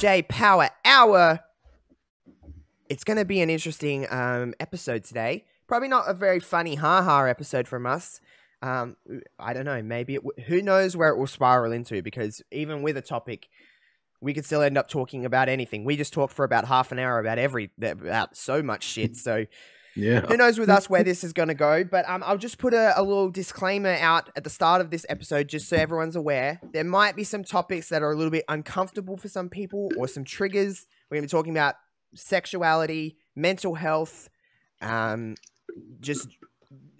J Power Hour. It's going to be an interesting um, episode today. Probably not a very funny ha ha episode from us. Um, I don't know. Maybe it w- who knows where it will spiral into because even with a topic, we could still end up talking about anything. We just talk for about half an hour about every about so much shit. So Yeah. who knows with us where this is going to go? But um, I'll just put a, a little disclaimer out at the start of this episode, just so everyone's aware. There might be some topics that are a little bit uncomfortable for some people, or some triggers. We're going to be talking about sexuality, mental health, um, just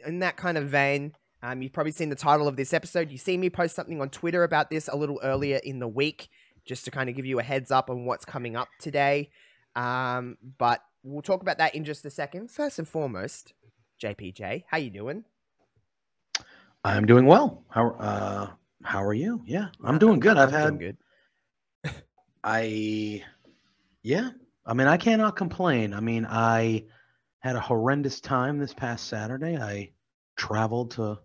in that kind of vein. Um, you've probably seen the title of this episode. You see me post something on Twitter about this a little earlier in the week, just to kind of give you a heads up on what's coming up today. Um, but we'll talk about that in just a second. First and foremost, JPJ, how you doing? I'm doing well. How uh how are you? Yeah, I'm doing good. I've had good. I yeah. I mean, I cannot complain. I mean, I had a horrendous time this past Saturday. I traveled to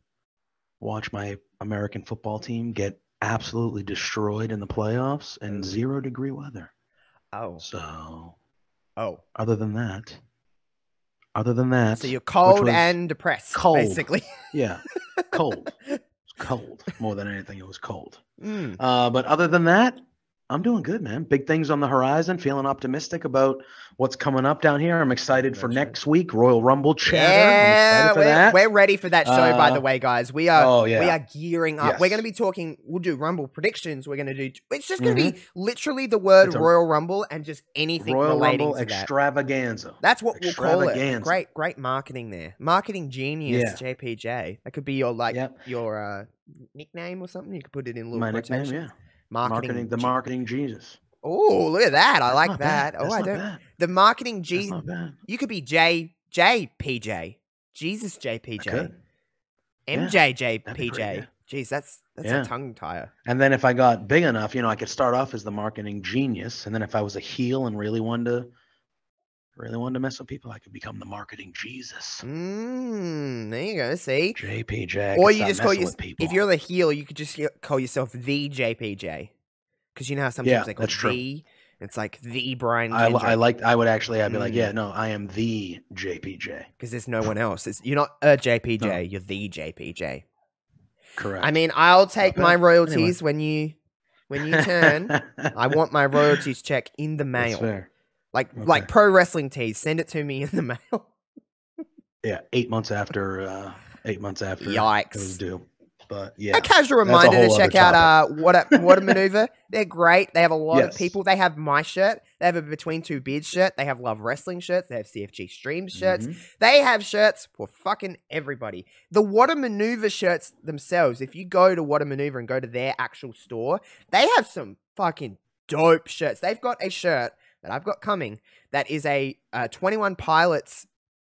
watch my American football team get absolutely destroyed in the playoffs in 0 degree weather. Oh, So, oh. other than that, other than that, So you're cold and depressed, cold. basically. yeah, cold. Cold more than anything. It was cold. Mm. Uh, but other than that, I'm doing good, man. Big things on the horizon. Feeling optimistic about what's coming up down here. I'm excited for right. next week, Royal Rumble chatter. Yeah, we're, we're ready for that show. by Uh, the way, guys, we are. oh yeah, We are gearing up. We're going to be talking. We'll do Rumble predictions. We're going to do. It's just going to be literally the word a- Royal Rumble and just anything Royal relating Rumble to that. extravaganza. That's what we'll call it. Great, great marketing there. Marketing genius, Yeah. JPJ. That could be your like Yep. your uh, nickname or something. You could put it in little My nickname, yeah. Marketing, Marketing, the marketing Jesus. Oh, look at that! I That's like that. bad. Oh, That's I don't. bad. The marketing That's G. not bad. You could be J J P J. Jesus JPJ. could. MJ That'd be great, JPJ. yeah. Jeez, that's that's Yeah. a tongue tire. And then if I got big enough, you know, I could start off as the marketing genius. And then if I was a heel and really wanted to really wanted to mess with people, I could become the marketing Jesus. Mm, there you go. See, JPJ. or you just call messing you with people. if you're the heel, you could just call yourself the JPJ, because you know how sometimes Yeah, they call that's true. the. It's like the Brian I. I liked I would actually I'd be like, Mm. yeah, no, I am the JPJ. because there's no one else. It's, you're not a JPJ. No. You're the JPJ. Correct. I mean, I'll take my Anyway. royalties when you when you turn. I want my royalties check in the mail, fair. Like Okay. like pro wrestling tees. Send it to me in the mail. Yeah, eight months after uh eight months after it was Yikes! due. But yeah. A casual that's a reminder to check out uh what a what a maneuver. They're great. They have a lot of people. They have my shirt. They have a between two beards shirt. They have love wrestling shirts. They have CFG streams shirts. Mhm. They have shirts for fucking everybody. The What a Maneuver shirts themselves, if you go to What a Maneuver and go to their actual store, they have some fucking dope shirts. They've got a shirt that I've got coming that is a uh, 21 Pilots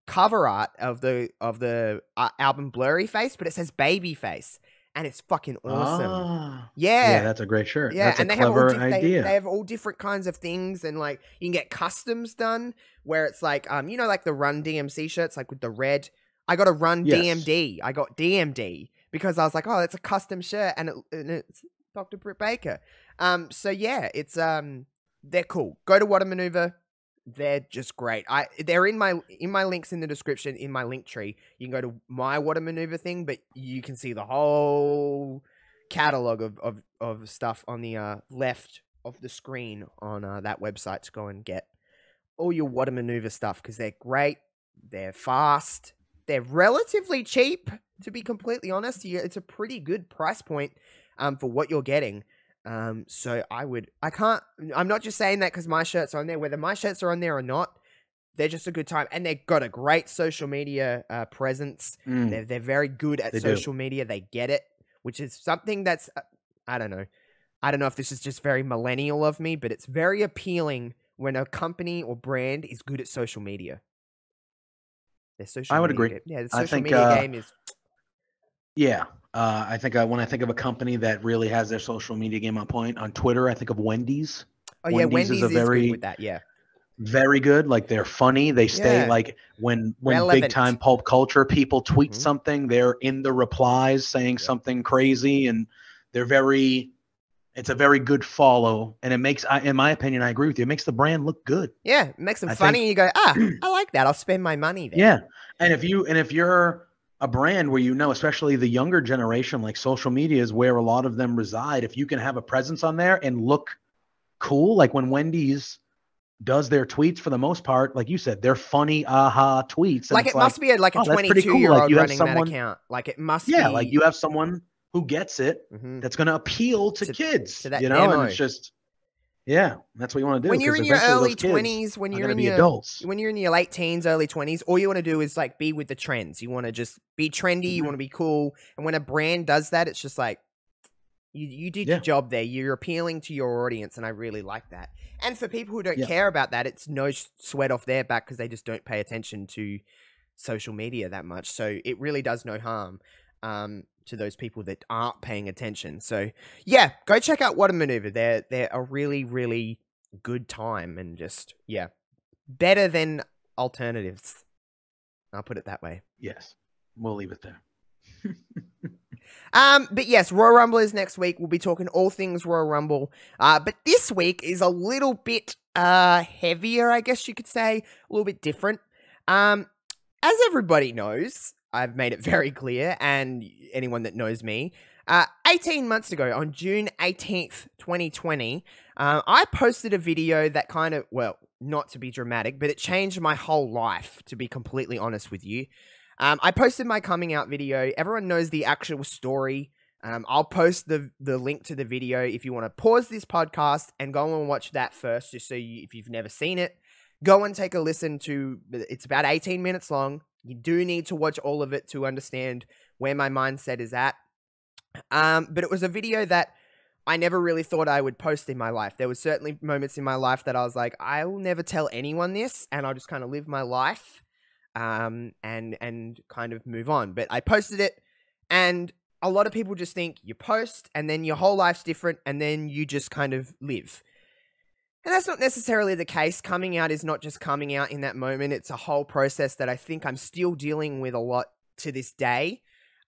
cover art of the of the uh, album Blurryface, but it says Baby Face, and it's fucking awesome. Ah. yeah. yeah, that's a great shirt. Yeah, that's a and they have all clever di- they, idea. they have all different kinds of things, and like you can get customs done where it's like um you know like the Run DMC shirts like with the red. I got a Run Yes. DMD. I got DMD because I was like, oh, it's a custom shirt, and, it, and it's Dr. Britt Baker. Um, so yeah, it's um they're cool. Go to a Maneuver. They're just great. I they're in my in my links in the description in my link tree. You can go to my a Maneuver thing, but you can see the whole catalog of, of, of stuff on the uh, left of the screen on uh, that website to go and get all your a Maneuver stuff because they're great, they're fast, they're relatively cheap. To be completely honest, it's a pretty good price point um, for what you're getting. Um, so I would, I can't, I'm not just saying that because my shirts are on there. Whether my shirts are on there or not, they're just a good time, and they've got a great social media uh, presence. Mm. They're they're very good at They do. social media. They get it, which is something that's uh, I don't know. I don't know if this is just very millennial of me, but it's very appealing when a company or brand is good at social media. Their social I would media agree. Yeah, the I social think, media uh, game is Yeah. Uh, I think uh, when I think of a company that really has their social media game on point on Twitter, I think of Wendy's. Oh yeah, Wendy's Wendy's is is, a very- with that. Yeah. Very good. Like they're funny. They stay Yeah. like when when Relevant. big time pulp culture people tweet Mhm. something, they're in the replies saying Yeah. something crazy, and they're very it's a very good follow, and it makes, I, in my opinion, I agree with you. It makes the brand look good. Yeah, it makes them I funny. think- and you go, ah, I like that. I'll spend my money there. Yeah, and if you and if you're a brand where you know, especially the younger generation, like social media is where a lot of them reside. If you can have a presence on there and look cool, like when Wendy's does their tweets for the most part, like you said, they're funny aha tweets. like it it's must be a, like a oh, that's pretty cool. 22 year Like, old have running someone- that account. Like it must yeah, be. like you have someone who gets it Mhm. that's going to appeal to, To- kids, to that you know, demo. and it's just yeah, that's what you want to do. When you're in your early 20s, when you're in your adults, when you're in your late teens, early 20s, all you want to do is like be with the trends. You want to just be trendy, you Mhm. want to be cool. And when a brand does that, it's just like you you did your job there. You're appealing to your audience and I really like that. And for people who don't Yeah. care about that, it's no sweat off their back because they just don't pay attention to social media that much. So it really does no harm um, to those people that aren't paying attention. So yeah, go check out What a Maneuver. They're they're a really really good time and just yeah, better than alternatives. I'll put it that way. yes, we'll leave it there. Um, but yes, Royal Rumble is next week. We'll be talking all things Royal Rumble. Uh, but this week is a little bit uh heavier, I guess you could say, a little bit different. Um, as everybody knows, I've made it very clear, and anyone that knows me, uh, 18 months ago, on June 18th, 2020, uh, I posted a video that kind of, well, not to be dramatic, but it changed my whole life, to be completely honest with you. Um, I posted my coming out video. Everyone knows the actual story. Um, I'll post the the link to the video if you want to pause this podcast and go and watch that first, just so you, if you've never seen it, go and take a listen to. It's about 18 minutes long. You do need to watch all of it to understand where my mindset is at. Um, but it was a video that I never really thought I would post in my life. There were certainly moments in my life that I was like, I will never tell anyone this, and I'll just kind of live my life um, and and kind of move on. But I posted it, and a lot of people just think you post, and then your whole life's different, and then you just kind of live. And that's not necessarily the case. Coming out is not just coming out in that moment. It's a whole process that I think I'm still dealing with a lot to this day.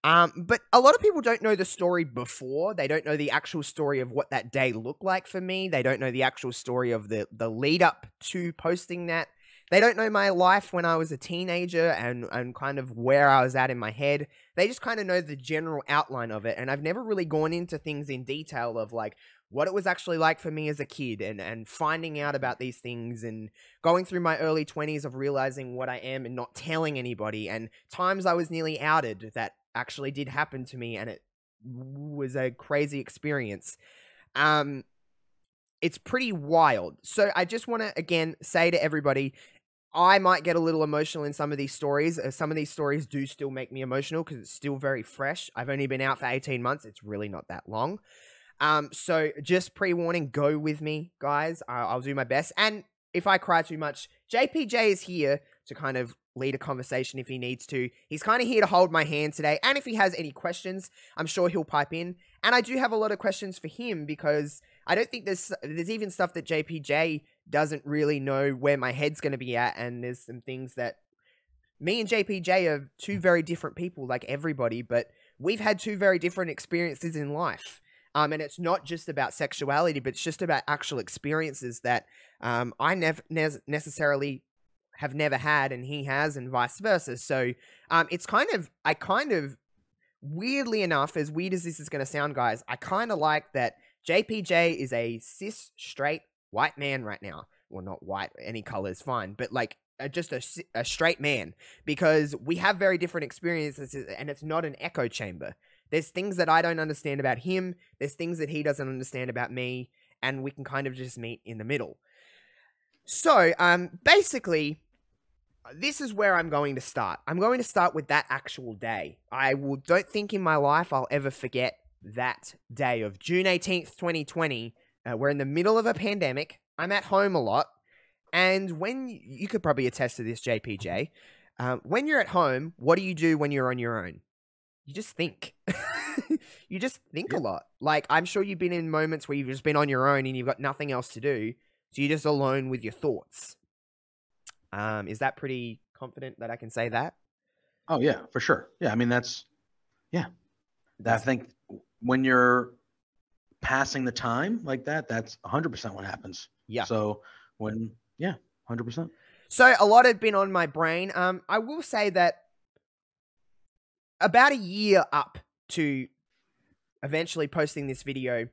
Um, but a lot of people don't know the story before. They don't know the actual story of what that day looked like for me. They don't know the actual story of the the lead up to posting that. They don't know my life when I was a teenager and, and kind of where I was at in my head. They just kind of know the general outline of it. And I've never really gone into things in detail of like what it was actually like for me as a kid and, and finding out about these things and going through my early 20s of realizing what I am and not telling anybody and times I was nearly outed that actually did happen to me and it was a crazy experience. Um, it's pretty wild. So I just want to again say to everybody, I might get a little emotional in some of these stories. Uh, Some of these stories do still make me emotional because it's still very fresh. I've only been out for 18 months. It's really not that long. Um, so just pre warning, go with me, guys. I- I'll do my best. And if I cry too much, JPJ is here to kind of lead a conversation if he needs to. He's kind of here to hold my hand today. And if he has any questions, I'm sure he'll pipe in. And I do have a lot of questions for him because I don't think there's there's even stuff that JPJ doesn't really know where my head's going to be at, and there's some things that me and JPJ are two very different people, like everybody, but we've had two very different experiences in life. Um, and it's not just about sexuality, but it's just about actual experiences that um, I never ne- necessarily have never had, and he has, and vice versa. So um, it's kind of, I kind of, weirdly enough, as weird as this is going to sound, guys, I kind of like that JPJ is a cis straight white man right now. Well, not white, any color is fine, but like uh, just a, a straight man because we have very different experiences and it's not an echo chamber. There's things that I don't understand about him, there's things that he doesn't understand about me, and we can kind of just meet in the middle. So, um, basically, this is where I'm going to start. I'm going to start with that actual day. I will don't think in my life I'll ever forget that day of June 18th, 2020. Uh, we're in the middle of a pandemic. I'm at home a lot. And when you could probably attest to this, JPJ, um, when you're at home, what do you do when you're on your own? You just think. you just think a lot. Like, I'm sure you've been in moments where you've just been on your own and you've got nothing else to do. So you're just alone with your thoughts. Um, is that pretty confident that I can say that? Oh yeah, for sure. Yeah, I mean that's yeah. I think when you're passing the time like that, that's 100% what happens. Yeah. So when, yeah, 100%. So a lot had been on my brain. Um, I will say that about a year up to eventually posting this video,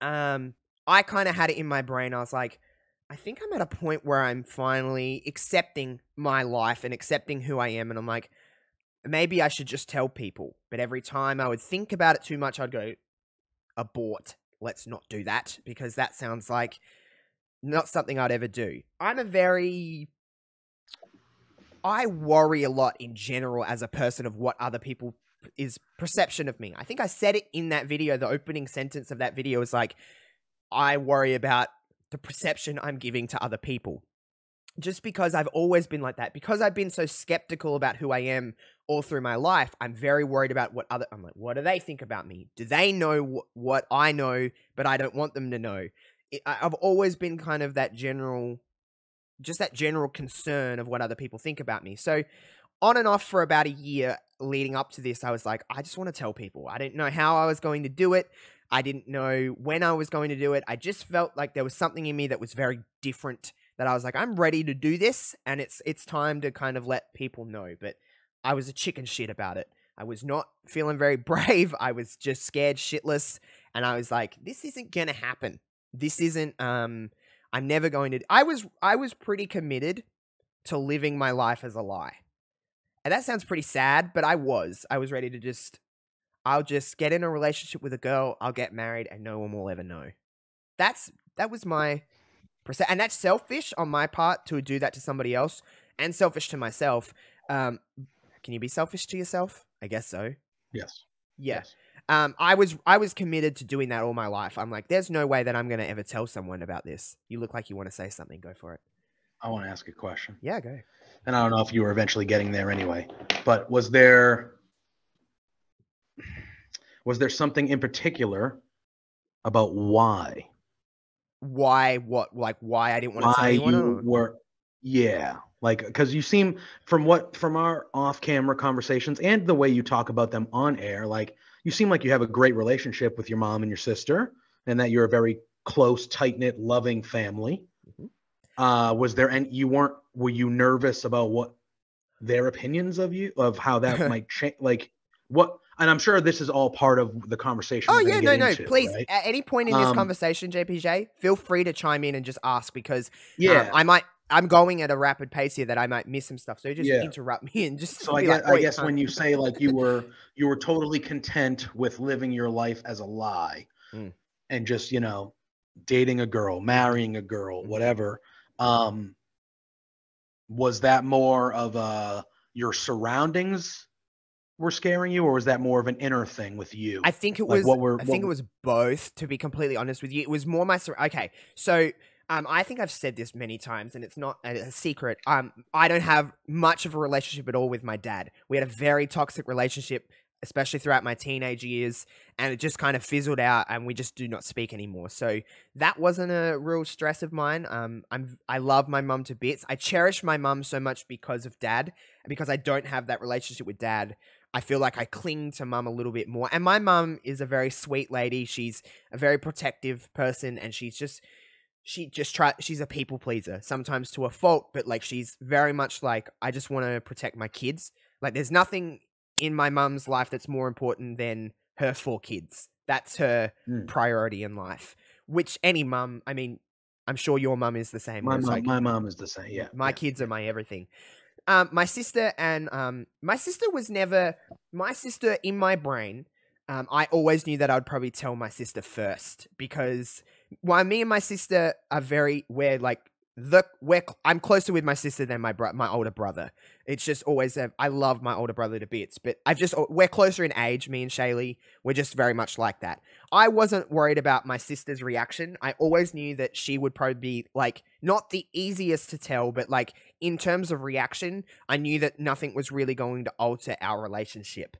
um, I kind of had it in my brain. I was like, I think I'm at a point where I'm finally accepting my life and accepting who I am. And I'm like, maybe I should just tell people. But every time I would think about it too much, I'd go, abort. Let's not do that because that sounds like not something I'd ever do. I'm a very. I worry a lot in general as a person of what other people is perception of me. I think I said it in that video. The opening sentence of that video is like, I worry about the perception I'm giving to other people. Just because I've always been like that, because I've been so skeptical about who I am all through my life, I'm very worried about what other. I'm like, what do they think about me? Do they know wh- what I know, but I don't want them to know? It, I've always been kind of that general, just that general concern of what other people think about me. So, on and off for about a year leading up to this, I was like, I just want to tell people. I didn't know how I was going to do it. I didn't know when I was going to do it. I just felt like there was something in me that was very different that I was like, I'm ready to do this and it's it's time to kind of let people know. But I was a chicken shit about it. I was not feeling very brave. I was just scared shitless and I was like, this isn't going to happen. This isn't um I'm never going to I was I was pretty committed to living my life as a lie. And that sounds pretty sad, but I was. I was ready to just I'll just get in a relationship with a girl, I'll get married, and no one will ever know. That's that was my and that's selfish on my part to do that to somebody else, and selfish to myself. Um, can you be selfish to yourself? I guess so. Yes. Yeah. Yes. Um, I was I was committed to doing that all my life. I'm like, there's no way that I'm gonna ever tell someone about this. You look like you want to say something. Go for it. I want to ask a question. Yeah, go. And I don't know if you were eventually getting there anyway, but was there was there something in particular about why Why? What? Like why I didn't want to tell why anyone? you were yeah like because you seem from what from our off-camera conversations and the way you talk about them on air like you seem like you have a great relationship with your mom and your sister and that you're a very close tight-knit loving family Mhm. uh was there and you weren't were you nervous about what their opinions of you of how that might change like what and i'm sure this is all part of the conversation Oh yeah, no, no. into, Please, right? at any point in this Um, conversation, JPJ, feel free to chime in and just ask because um, yeah I might. I'm going at a rapid pace here that I might miss some stuff. So just Yeah. interrupt me and just. So I guess, like, "Oh, I guess when you say like you were you were totally content with living your life as a lie Mm. and just you know dating a girl marrying a girl Mhm. whatever um was that more of a your surroundings were scaring you or was that more of an inner thing with you I think it Like, was. what were- I think it was both. To be completely honest with you, it was more my. Okay, so um, I think I've said this many times, and it's not a, a secret. Um, I don't have much of a relationship at all with my dad. We had a very toxic relationship, especially throughout my teenage years, and it just kind of fizzled out, and we just do not speak anymore. So that wasn't a real stress of mine. Um, I'm I love my mum to bits. I cherish my mum so much because of dad, and because I don't have that relationship with dad. I feel like I cling to mum a little bit more. And my mum is a very sweet lady. She's a very protective person and she's just she just try she's a people pleaser, sometimes to a fault, but like she's very much like I just want to protect my kids. Like there's nothing in my mum's life that's more important than her four kids. That's her Mm. priority in life. Which any mum, I mean, I'm sure your mum is the same. my mom like, my mom is the same yeah my yeah. kids are my everything. Um, my sister and um, my sister was never my sister in my brain. Um, I always knew that I'd probably tell my sister first because while me and my sister are very we're like the we're I'm closer with my sister than my bro- my older brother. It's just always a, I love my older brother to bits, but I've just we're closer in age. Me and Shaylee, we're just very much like that. I wasn't worried about my sister's reaction. I always knew that she would probably be like not the easiest to tell, but like in terms of reaction, I knew that nothing was really going to alter our relationship.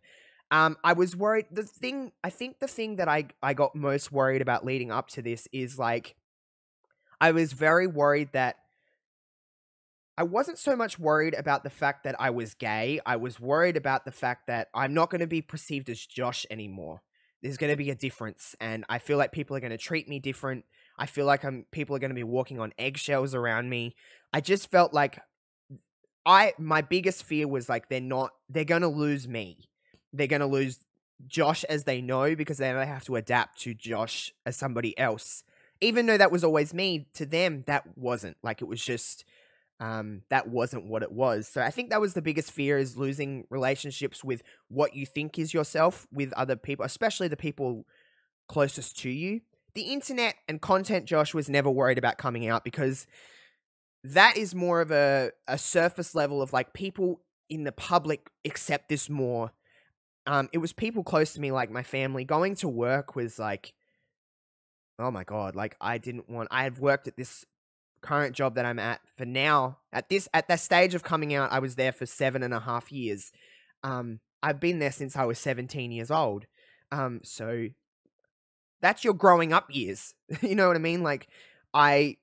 Um, I was worried. The thing, I think, the thing that I I got most worried about leading up to this is like, I was very worried that I wasn't so much worried about the fact that I was gay. I was worried about the fact that I'm not going to be perceived as Josh anymore. there's going to be a difference and I feel like people are going to treat me different. I feel like I'm people are going to be walking on eggshells around me. I just felt like I my biggest fear was like they're not they're going to lose me. They're going to lose Josh as they know because they have to adapt to Josh as somebody else. Even though that was always me, to them that wasn't. Like it was just um that wasn't what it was. So I think that was the biggest fear is losing relationships with what you think is yourself with other people, especially the people closest to you. The internet and content Josh was never worried about coming out because that is more of a a surface level of like people in the public accept this more um, it was people close to me, like my family. Going to work was like, oh my god, like I didn't want. I had worked at this current job that I'm at for now. At this at that stage of coming out, I was there for seven and a half years. Um, I've been there since I was 17 years old. Um, so that's your growing up years. you know what I mean? Like I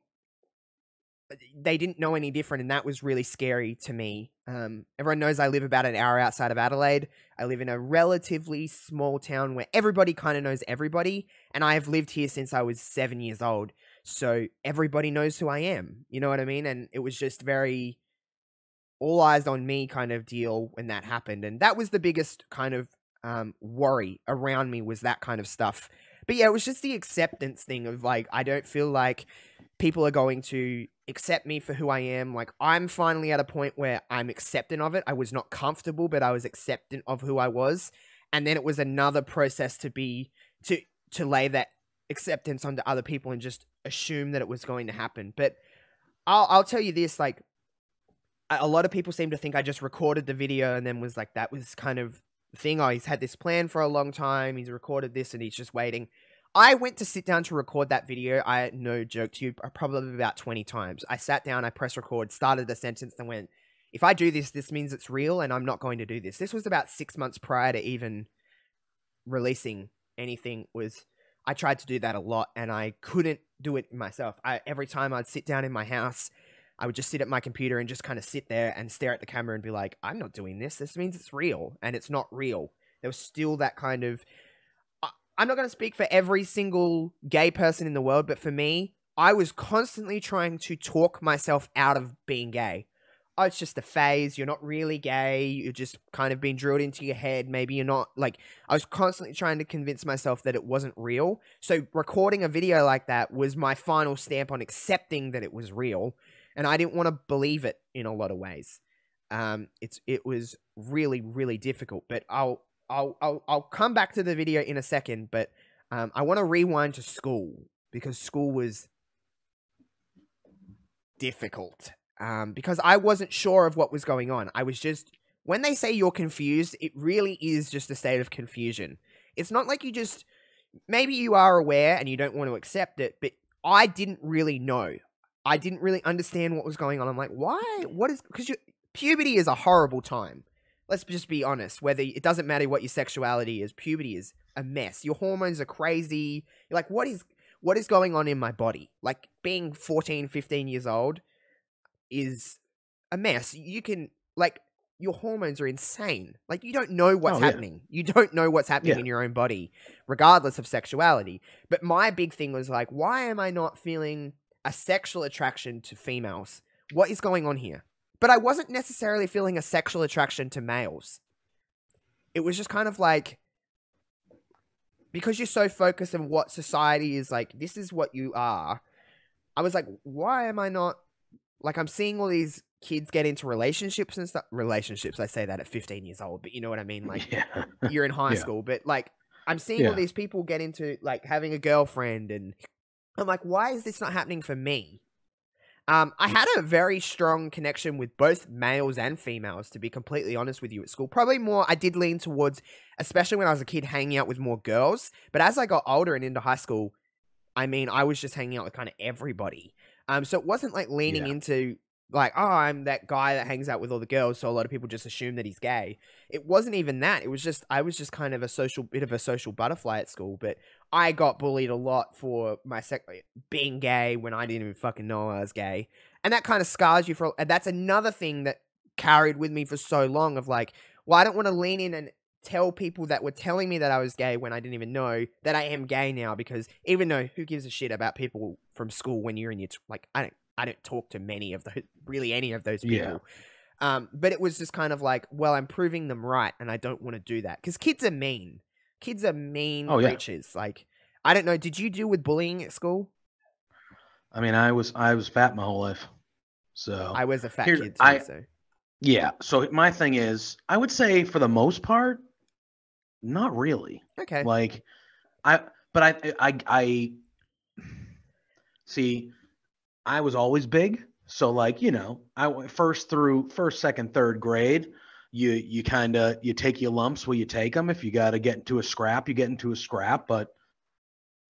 they didn't know any different, and that was really scary to me. Um, everyone knows I live about an hour outside of Adelaide. I live in a relatively small town where everybody kind of knows everybody, and I have lived here since I was seven years old. So everybody knows who I am. You know what I mean? And it was just very all eyes on me kind of deal when that happened, and that was the biggest kind of um, worry around me was that kind of stuff. But yeah, it was just the acceptance thing of like I don't feel like people are going to accept me for who I am. Like I'm finally at a point where I'm accepting of it. I was not comfortable, but I was accepting of who I was. And then it was another process to be to to lay that acceptance onto other people and just assume that it was going to happen. But I'll I'll tell you this, like a lot of people seem to think I just recorded the video and then was like that was kind of thing. Oh, he's had this plan for a long time. He's recorded this and he's just waiting. I went to sit down to record that video. I no joke to you, probably about 20 times. I sat down, I pressed record, started the sentence, and went, if I do this, this means it's real, and I'm not going to do this. This was about six months prior to even releasing anything. Was I tried to do that a lot, and I couldn't do it myself. I every time I'd sit down in my house, I would just sit at my computer and just kind of sit there and stare at the camera and be like, I'm not doing this. This means it's real, and it's not real. There was still that kind of I'm not going to speak for every single gay person in the world, but for me, I was constantly trying to talk myself out of being gay. Oh, it's just a phase. You're not really gay. You're just kind of being drilled into your head. Maybe you're not like. I was constantly trying to convince myself that it wasn't real. So recording a video like that was my final stamp on accepting that it was real, and I didn't want to believe it in a lot of ways. Um, it's it was really really difficult. But I'll I'll, I'll, I'll come back to the video in a second, but um, I want to rewind to school because school was difficult um, because I wasn't sure of what was going on. I was just when they say you're confused, it really is just a state of confusion. It's not like you just maybe you are aware and you don't want to accept it, but I didn't really know. I didn't really understand what was going on. I'm like, why? What is because puberty is a horrible time let's just be honest whether it doesn't matter what your sexuality is puberty is a mess. Your hormones are crazy. You're like what is what is going on in my body? Like being 14 15 years old is a mess. You can like your hormones are insane. Like you don't know what's oh, yeah. happening. You don't know what's happening yeah. in your own body regardless of sexuality. But my big thing was like why am i not feeling a sexual attraction to females? What is going on here but I wasn't necessarily feeling a sexual attraction to males. It was just kind of like because you're so focused on what society is like, this is what you are. I was like, why am I not like I'm seeing all these kids get into relationships and stuff. Relationships, I say that at 15 years old, but you know what I mean? Like yeah. you're in high yeah. school, but like I'm seeing yeah. all these people get into like having a girlfriend and I'm like, why is this not happening for me? Um, I had a very strong connection with both males and females, to be completely honest with you, at school. Probably more, I did lean towards, especially when I was a kid, hanging out with more girls. But as I got older and into high school, I mean, I was just hanging out with kind of everybody. Um, so it wasn't like leaning yeah. into like, oh, I'm that guy that hangs out with all the girls, so a lot of people just assume that he's gay. It wasn't even that. It was just I was just kind of a social bit of a social butterfly at school, but I got bullied a lot for my sec- eh, being gay when I didn't even fucking know I was gay. And that kind of scars you for and that's another thing that carried with me for so long of like, well, I don't want to lean in and tell people that were telling me that I was gay when I didn't even know that I am gay now because even though who gives a shit about people from school when you're in your like I don't I don't talk to many of the really any of those people. Yeah. Um, but it was just kind of like, well, I'm proving them right, and I don't want to do that because kids are mean. Kids are mean Oh, yeah. creatures. Like, I don't know. Did you deal with bullying at school? I mean, I was I was fat my whole life, so I was a fat Here- kid too. I- so yeah. So my thing is, I would say for the most part, not really. okay. Like, I but I I I see. I was always big, so like you know, I went first through first, second, third grade. You you kind of you take your lumps where you take them. If you got to get into a scrap, you get into a scrap. But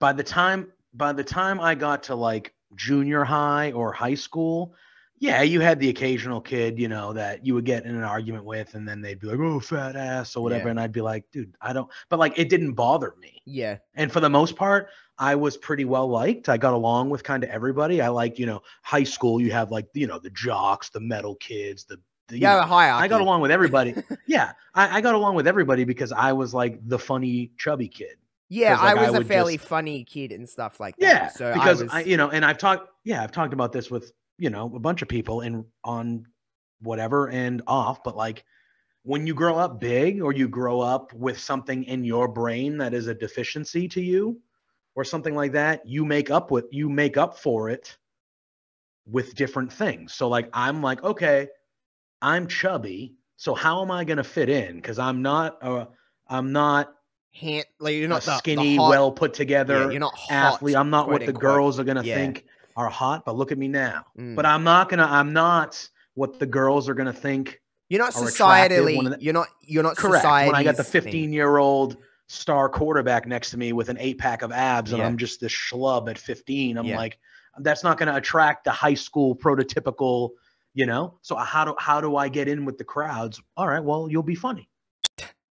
by the time by the time I got to like junior high or high school, yeah, you had the occasional kid, you know, that you would get in an argument with, and then they'd be like, "Oh, fat ass" or whatever, Yeah. and I'd be like, "Dude, I don't." But like, it didn't bother me, yeah. and for the most part, I was pretty well liked. I got along with kind of everybody. I liked, you know, high school. You have like, you know, the jocks, the metal kids, the, the Yeah, know, hierarchy. I got along with everybody. yeah, I, I got along with everybody because I was like the funny, chubby kid. Yeah, like, I I was a fairly just- funny kid and stuff like that. Yeah, so because I was, I, you know, and I've talked, yeah, I've talked about this with you know a bunch of people and on whatever and off, but like when you grow up big or you grow up with something in your brain that is a deficiency to you or something like that, you make up with you make up for it with different things. So like I'm like, okay, I'm chubby, so how am I going to fit in? Because I'm not a, I'm not hand, like you're not the, the skinny, hot- well put yeah, together you're not hot, athlete. I'm not what the girls are gonna Yeah. think are hot, but look at me now. Mm. But I'm not gonna. I'm not what the girls are gonna think. You're not societally. the- You're not. You're not Correct. When I got the society's thing. 15 year old star quarterback next to me with an eight pack of abs, and Yeah. I'm just this schlub at 15. I'm Yeah. like, that's not gonna attract the high school prototypical. You know. So how do how do I get in with the crowds? All right. Well, you'll be funny.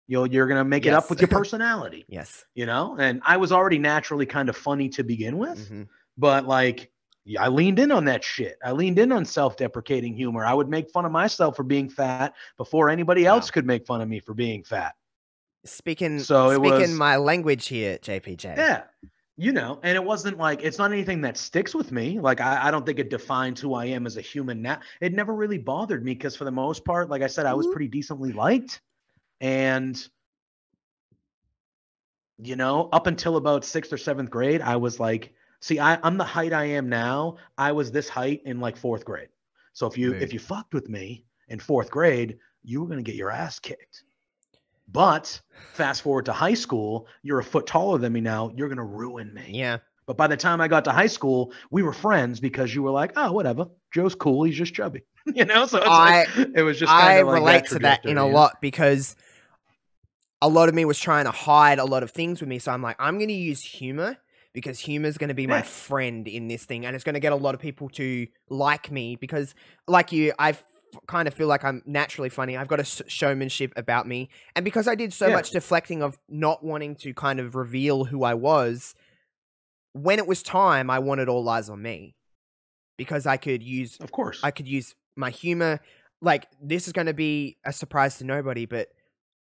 You'll you're gonna make it up with your personality. Yes. You know. And I was already naturally kind of funny to begin with Mhm. but like yeah, I leaned in on that shit. I leaned in on self-deprecating humor. I would make fun of myself for being fat before anybody else Wow. could make fun of me for being fat. Speaking. So it speaking was- my language here, JPJ. Yeah. You know, and it wasn't like it's not anything that sticks with me. Like I, I don't think it defines who I am as a human now. It never really bothered me because for the most part, like I said, I was Mhm. pretty decently liked. And you know, up until about sixth or seventh grade, I was like, see, I, I'm the height I am now. I was this height in like fourth grade. So if you Mood. if you fucked with me in fourth grade, you were gonna get your ass kicked. But fast forward to high school, you're a foot taller than me now. You're gonna ruin me. Yeah. But by the time I got to high school, we were friends because you were like, oh, whatever. Joe's cool. He's just chubby. you know, so it's I- like, it was just I like relate to that in a lot because a lot of me was trying to hide a lot of things with me. So I'm like, I'm going to use humor because humor is going to be my friend in this thing, and it's going to get a lot of people to like me because, like you, I f- kind of feel like I'm naturally funny. I've got a showmanship about me, and because I did so Yeah. much deflecting of not wanting to kind of reveal who I was, when it was time, I wanted all eyes on me because I could use Of course. I could use my humor. Like this is going to be a surprise to nobody, but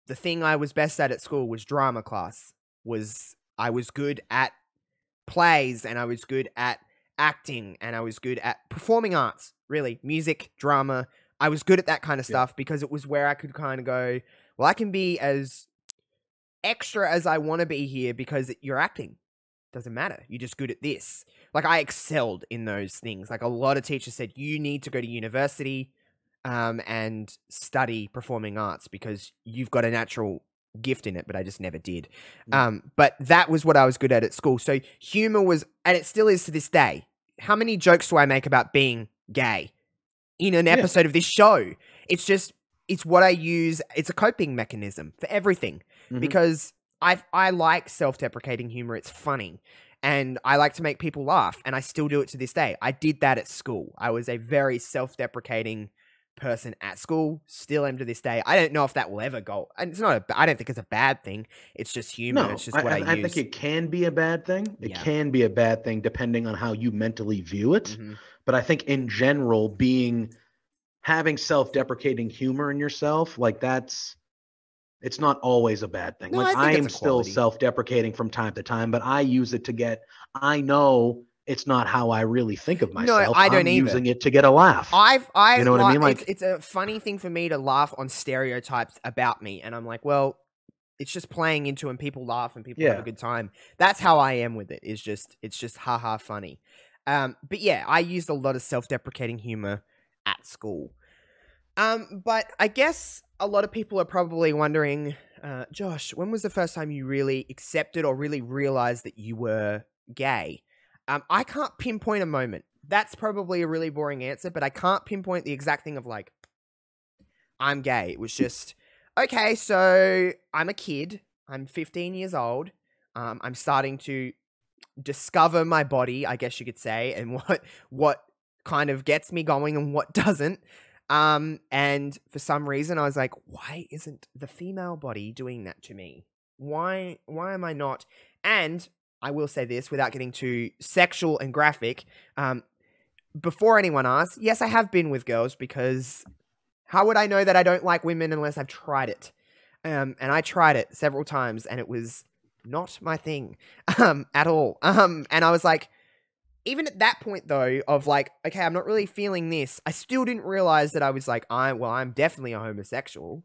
the thing I was best at at school was drama class. Was I was good at plays and I was good at acting and I was good at performing arts, really, music, drama. I was good at that kind of Yeah. stuff because it was where I could kind of go, well, I can be as extra as I want to be here because you're acting. Doesn't matter. You're just good at this. Like I excelled in those things. Like a lot of teachers said, you need to go to university um, and study performing arts because you've got a natural gift in it, but I just never did. Mm. Um, but that was what I was good at at school. So humor was, and it still is to this day. How many jokes do I make about being gay in an Yeah. episode of this show? It's just, it's what I use. It's a coping mechanism for everything Mhm. because I I like self-deprecating humor. It's funny. And I like to make people laugh, and I still do it to this day. I did that at school. I was a very self-deprecating person at school. Still am to this day. I don't know if that will ever go. And it's not. A, I don't think it's a bad thing. It's just humor. no, it's just I, what I, I, I think it can be a bad thing. It Yeah. can be a bad thing depending on how you mentally view it. Mhm. But I think in general, being having self-deprecating humor in yourself, like that's It's not always a bad thing. No, like I, I am still self-deprecating from time to time, but I use it to get. I know it's not how I really think of myself. No, I don't I'm either. using it to get a laugh. I've I You know what I li- mean? it's, it's a funny thing for me to laugh on stereotypes about me, and I'm like, well, it's just playing into and people laugh and people have a good time. That's how I am with it. Is just it's just haha funny. Um, but yeah, I used a lot of self-deprecating humor at school. Um, but I guess a lot of people are probably wondering, uh, Josh, when was the first time you really accepted or really realized that you were gay? Um, I can't pinpoint a moment. That's probably a really boring answer, but I can't pinpoint the exact thing of like, I'm gay. It was just, okay, so I'm a kid. I'm 15 years old. Um, I'm starting to discover my body, I guess you could say, and what what kind of gets me going and what doesn't. Um, and for some reason, I was like, why isn't the female body doing that to me? Why why am I not? And I will say this without getting too sexual and graphic. Um, before anyone asks, yes, I have been with girls because how would I know that I don't like women unless I've tried it? Um, and I tried it several times, and it was not my thing um, at all. Um, and I was like, even at that point though, of like, okay, I'm not really feeling this. I still didn't realize that I was like, I well, I'm definitely a homosexual.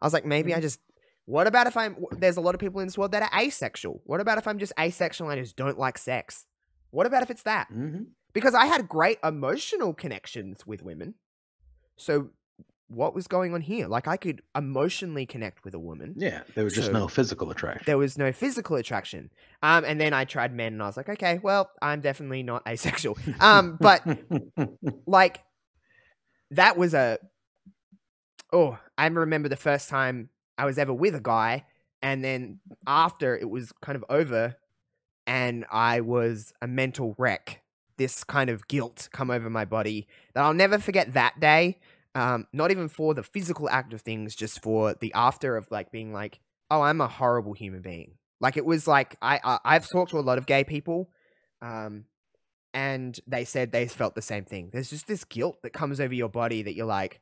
I was like, maybe I just. What about if I'm? There's a lot of people in this world that are asexual. What about if I'm just asexual and I just don't like sex? What about if it's that? Mhm. because I had great emotional connections with women. So what was going on here? Like I could emotionally connect with a woman. Yeah, there was just no physical attraction. There was no physical attraction. Um, and then I tried men, and I was like, okay, well, I'm definitely not asexual. Um, but like that was a oh, I remember the first time I was ever with a guy, and then after it was kind of over, and I was a mental wreck. This kind of guilt come over my body that I'll never forget that day. Um, not even for the physical act of things, just for the after of like being like, oh, I'm a horrible human being. Like it was like I, I I've talked to a lot of gay people, um, and they said they felt the same thing. There's just this guilt that comes over your body that you're like,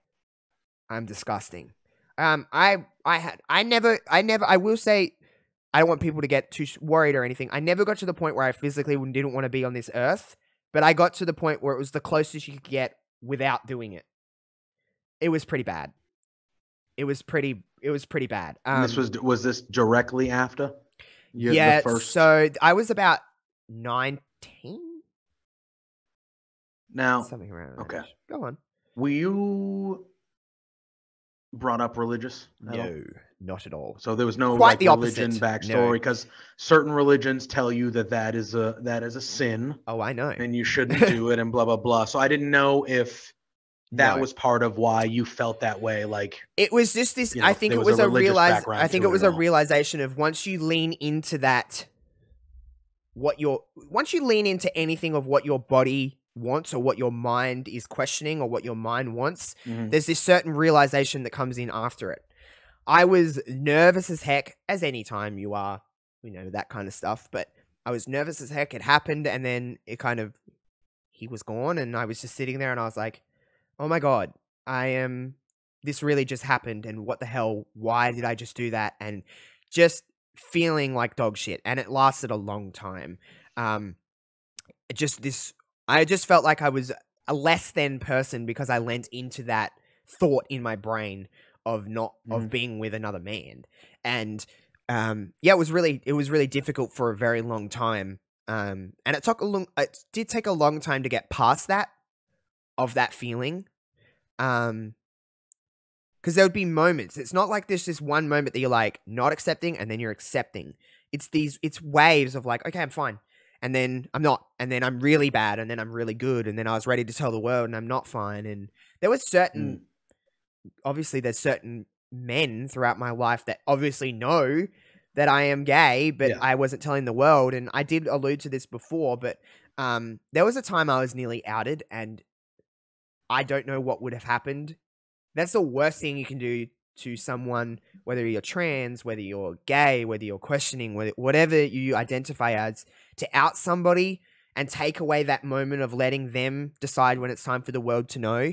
I'm disgusting. Um, I I had I never I never I will say I don't want people to get too worried or anything. I never got to the point where I physically didn't want to be on this earth, but I got to the point where it was the closest you could get without doing it. It was pretty bad. It was pretty. It was pretty bad. Um, this was was this directly after? Your- the yeah. first- So I was about nineteen, Now, something around. okay. Go on. were you brought up religious? at all? No, not at all. So there was no Quite like the religion opposite. backstory No. because certain religions tell you that that is a that is a sin Oh, I know. and you shouldn't do it and blah blah blah. So I didn't know if that No. was part of why you felt that way. Like It was just this. you know, I think it was was a a, realize. I think it it was at a all. realization of once you lean into that, what your once you lean into anything of what your body wants or what your mind is questioning or what your mind wants, mhm, there's this certain realization that comes in after it. I was nervous as heck, as any time you are, you know, that kind of stuff. But I was nervous as heck. It happened, and then it kind of he was gone, and I was just sitting there, and I was like, "Oh my god, I am. This really just happened, and what the hell? Why did I just do that?" And just feeling like dog shit, and it lasted a long time. Um, just this, I just felt like I was a less than person because I lent into that thought in my brain of not of Mhm. being with another man. And um yeah it was really it was really difficult for a very long time um and it took a long it did take a long time to get past that of that feeling um because there would be moments. It's not like there's this one moment that you're like not accepting and then you're accepting. It's these it's waves of like okay i'm fine and then i'm not and then i'm really bad and then i'm really good and then i was ready to tell the world and i'm not fine and there was certain Mm. obviously there's certain men throughout my life that obviously know that I am gay, but Yeah. I wasn't telling the world. And I did allude to this before, but um, there was a time I was nearly outed, and I don't know what would have happened. That's the worst thing you can do to someone, whether you're trans, whether you're gay, whether you're questioning, whether, whatever you identify as, to out somebody and take away that moment of letting them decide when it's time for the world to know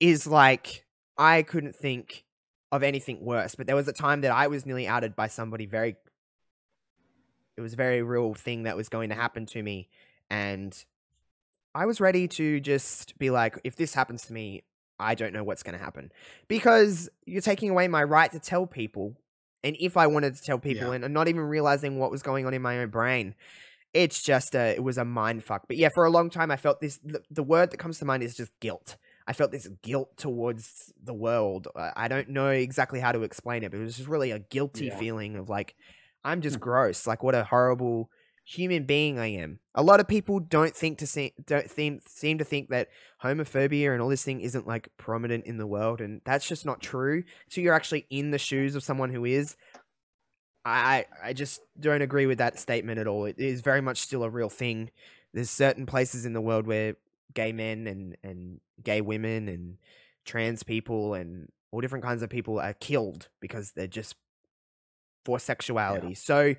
is like I couldn't think of anything worse, but there was a time that I was nearly outed by somebody very it was a very real thing that was going to happen to me. And I was ready to just be like if this happens to me, I don't know what's going to happen because you're taking away my right to tell people and if I wanted to tell people Yeah. and not even realizing what was going on in my own brain it's just a it was a mind fuck but yeah for a long time i felt this the, the word that comes to mind is just guilt i felt this guilt towards the world i don't know exactly how to explain it but it was just really a guilty Yeah. feeling of like i'm just Hmm. gross like what a horrible human being i am a lot of people don't think to see don't seem seem to think that homophobia and all this thing isn't like prominent in the world and that's just not true so you're actually in the shoes of someone who is I I just don't agree with that statement at all. It is very much still a real thing. There's certain places in the world where gay men and and gay women and trans people and all different kinds of people are killed because they're just for sexuality. So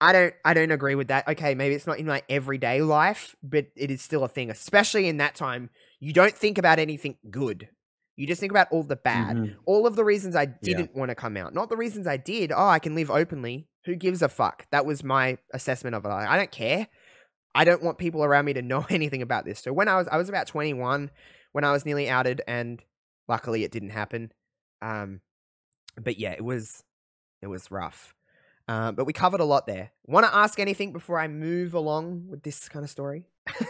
I don't I don't agree with that. Okay, maybe it's not in my everyday life, but it is still a thing, especially in that time. You don't think about anything good. You just think about all the bad Mhm. all of the reasons I didn't want to come out, not the reasons I did. Oh, I can live openly. Who gives a fuck? That was my assessment of it. I I don't care. I don't want people around me to know anything about this. So when I was I was about 21 when I was nearly outed and luckily it didn't happen. Um but yeah, it was it was rough. Um, but we covered a lot there. Want to ask anything before I move along with this kind of story?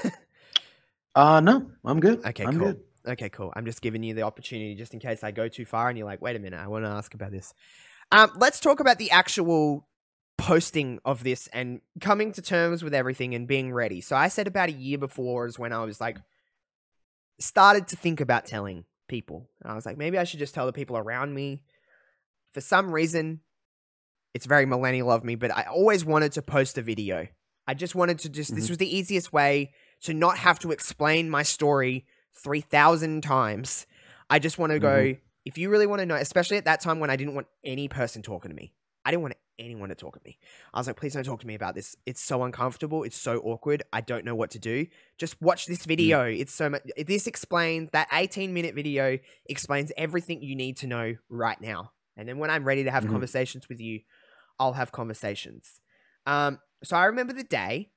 Uh no, I'm good. Okay, I'm cool. good. Okay, cool. I'm just giving you the opportunity just in case I go too far and you're like, wait a minute, I want to ask about this. Um, let's talk about the actual posting of this and coming to terms with everything and being ready. So I said about a year before is when I was like started to think about telling people. And I was like, maybe I should just tell the people around me. For some reason, it's very millennial of me, but I always wanted to post a video. I just wanted to just this Mhm. was the easiest way to not have to explain my story 3000 times. I just want to go if you really want to know, especially at that time when I didn't want any person talking to me. I didn't want anyone to talk to me. I was like, please don't talk to me about this. It's so uncomfortable. It's so awkward. I don't know what to do. Just watch this video. It's so much. This explains that 18 minute video explains everything you need to know right now. And then when I'm ready to have Mhm. conversations with you, I'll have conversations. Um, so I remember the day.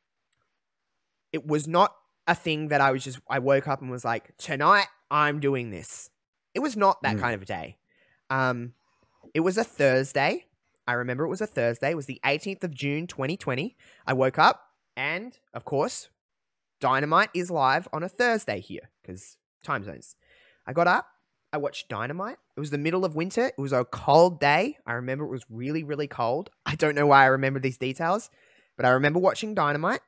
It was not a thing that I was just. I woke up and was like, tonight I'm doing this. It was not that Mm. kind of a day. Um, it was a Thursday. I remember it was a Thursday. It was the 18th of June, 2020. I woke up and, of course, Dynamite is live on a Thursday here because time zones. I got up. I watched Dynamite. It was the middle of winter. It was a cold day. I remember it was really, really cold. I don't know why I remember these details, but I remember watching Dynamite.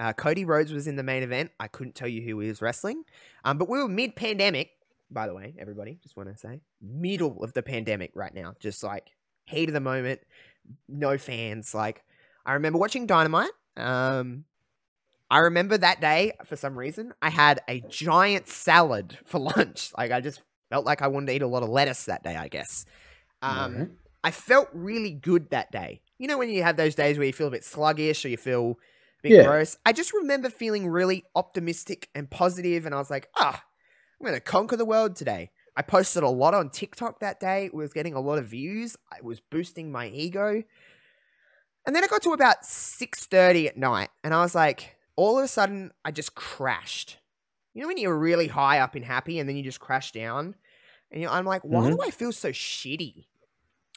Uh, Cody Rhodes was in the main event. I couldn't tell you who he was wrestling. Um, but we were mid pandemic, by the way, everybody. Just want to say, middle of the pandemic right now. Just like heat of the moment, no fans. Like, I remember watching Dynamite. Um, I remember that day for some reason I had a giant salad for lunch. Like, I just felt like I wanted to eat a lot of lettuce that day. I guess. Um, Alright. I felt really good that day. You know when you have those days where you feel a bit sluggish or you feel a bit Yeah. gross? I just remember feeling really optimistic and positive and I was like, ah, I'm going to conquer the world today. I posted a lot on TikTok that day. It was getting a lot of views. I was boosting my ego. And then it got to about 6:30 at night and I was like, all of a sudden I just crashed. You know when you're really high up and happy and then you just crash down? And you I'm like, why do I feel so shitty?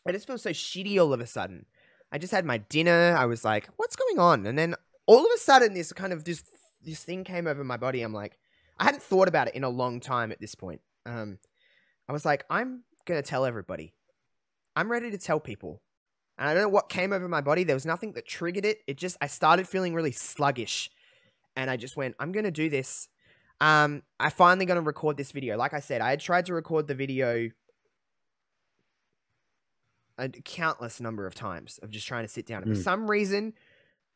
I just feel so shitty all of a sudden. I just had my dinner. I was like, what's going on? And then all of a sudden, this kind of this this thing came over my body. I'm like, I hadn't thought about it in a long time at this point. Um, I was like, I'm gonna tell everybody. I'm ready to tell people. And I don't know what came over my body. There was nothing that triggered it. It just I started feeling really sluggish, and I just went, I'm gonna do this. Um, I finally gonna record this video. Like I said, I had tried to record the video a countless number of times of just trying to sit down. And for Mm. some reason,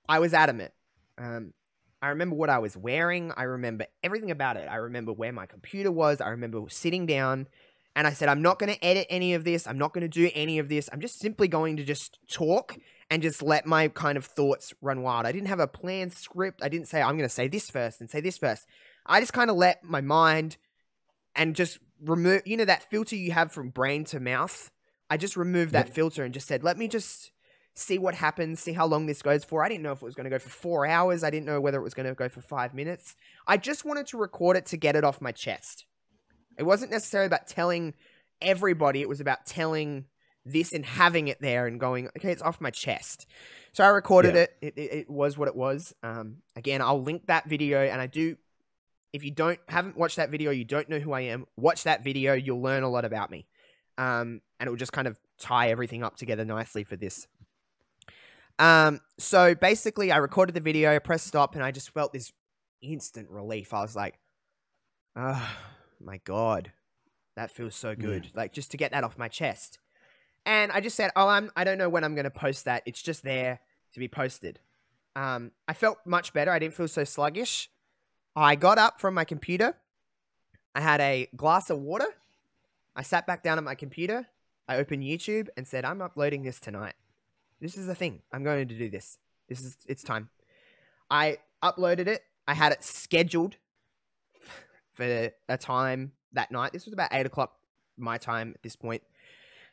I was adamant. Um, I remember what I was wearing. I remember everything about it. I remember where my computer was. I remember sitting down and I said, I'm not going to edit any of this. I'm not going to do any of this. I'm just simply going to just talk and just let my kind of thoughts run wild. I didn't have a planned script. I didn't say, I'm going to say this first and say this first. I just kind of let my mind and just remove, you know, that filter you have from brain to mouth I just removed that filter and just said, let me just see what happens, see how long this goes for. I didn't know if it was going to go for four hours. I didn't know whether it was going to go for five minutes. I just wanted to record it to get it off my chest. It wasn't necessarily about telling everybody, it was about telling this and having it there and going, okay, it's off my chest. So I recorded Yeah. it. It, it. it was what it was. Um, again, I'll link that video and I do. If you don't haven't watched that video, you don't know who I am. Watch that video. You'll learn a lot about me, um, and it will just kind of tie everything up together nicely for this. Um, so basically, I recorded the video, I pressed stop, and I just felt this instant relief. I was like, "Oh my god, that feels so good!" Like just to get that off my chest. And I just said, "Oh, I'm. I don't know when I'm going to post that. It's just there to be posted." Um, I felt much better. I didn't feel so sluggish. I got up from my computer. I had a glass of water. I sat back down at my computer. I opened YouTube and said, "I'm uploading this tonight. This is the thing. I'm going to do this. This is it's time." I uploaded it. I had it scheduled for a time that night. This was about eight o'clock my time at this point.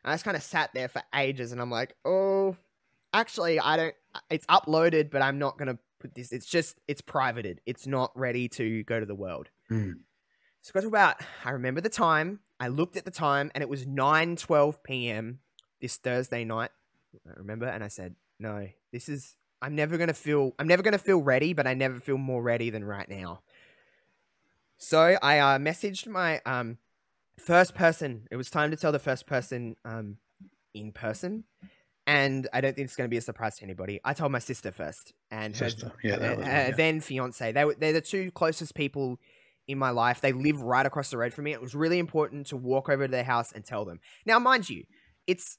I just kind of sat there for ages, and I'm like, "Oh, actually, I don't. It's uploaded, but I'm not gonna put this. It's just it's privated. It's not ready to go to the world." Hmm. So got to about, I remember the time. I looked at the time and it was 9 12 p.m. this Thursday night. I remember, and I said, No, this is, I'm never going to feel, I'm never going to feel ready, but I never feel more ready than right now. So I uh, messaged my um, first person. It was time to tell the first person um, in person. And I don't think it's going to be a surprise to anybody. I told my sister first, and her Yeah, that was uh, one, yeah. then fiance. They were they're the two closest people in my life. They live right across the road from me. It was really important to walk over to their house and tell them. Now, mind you, it's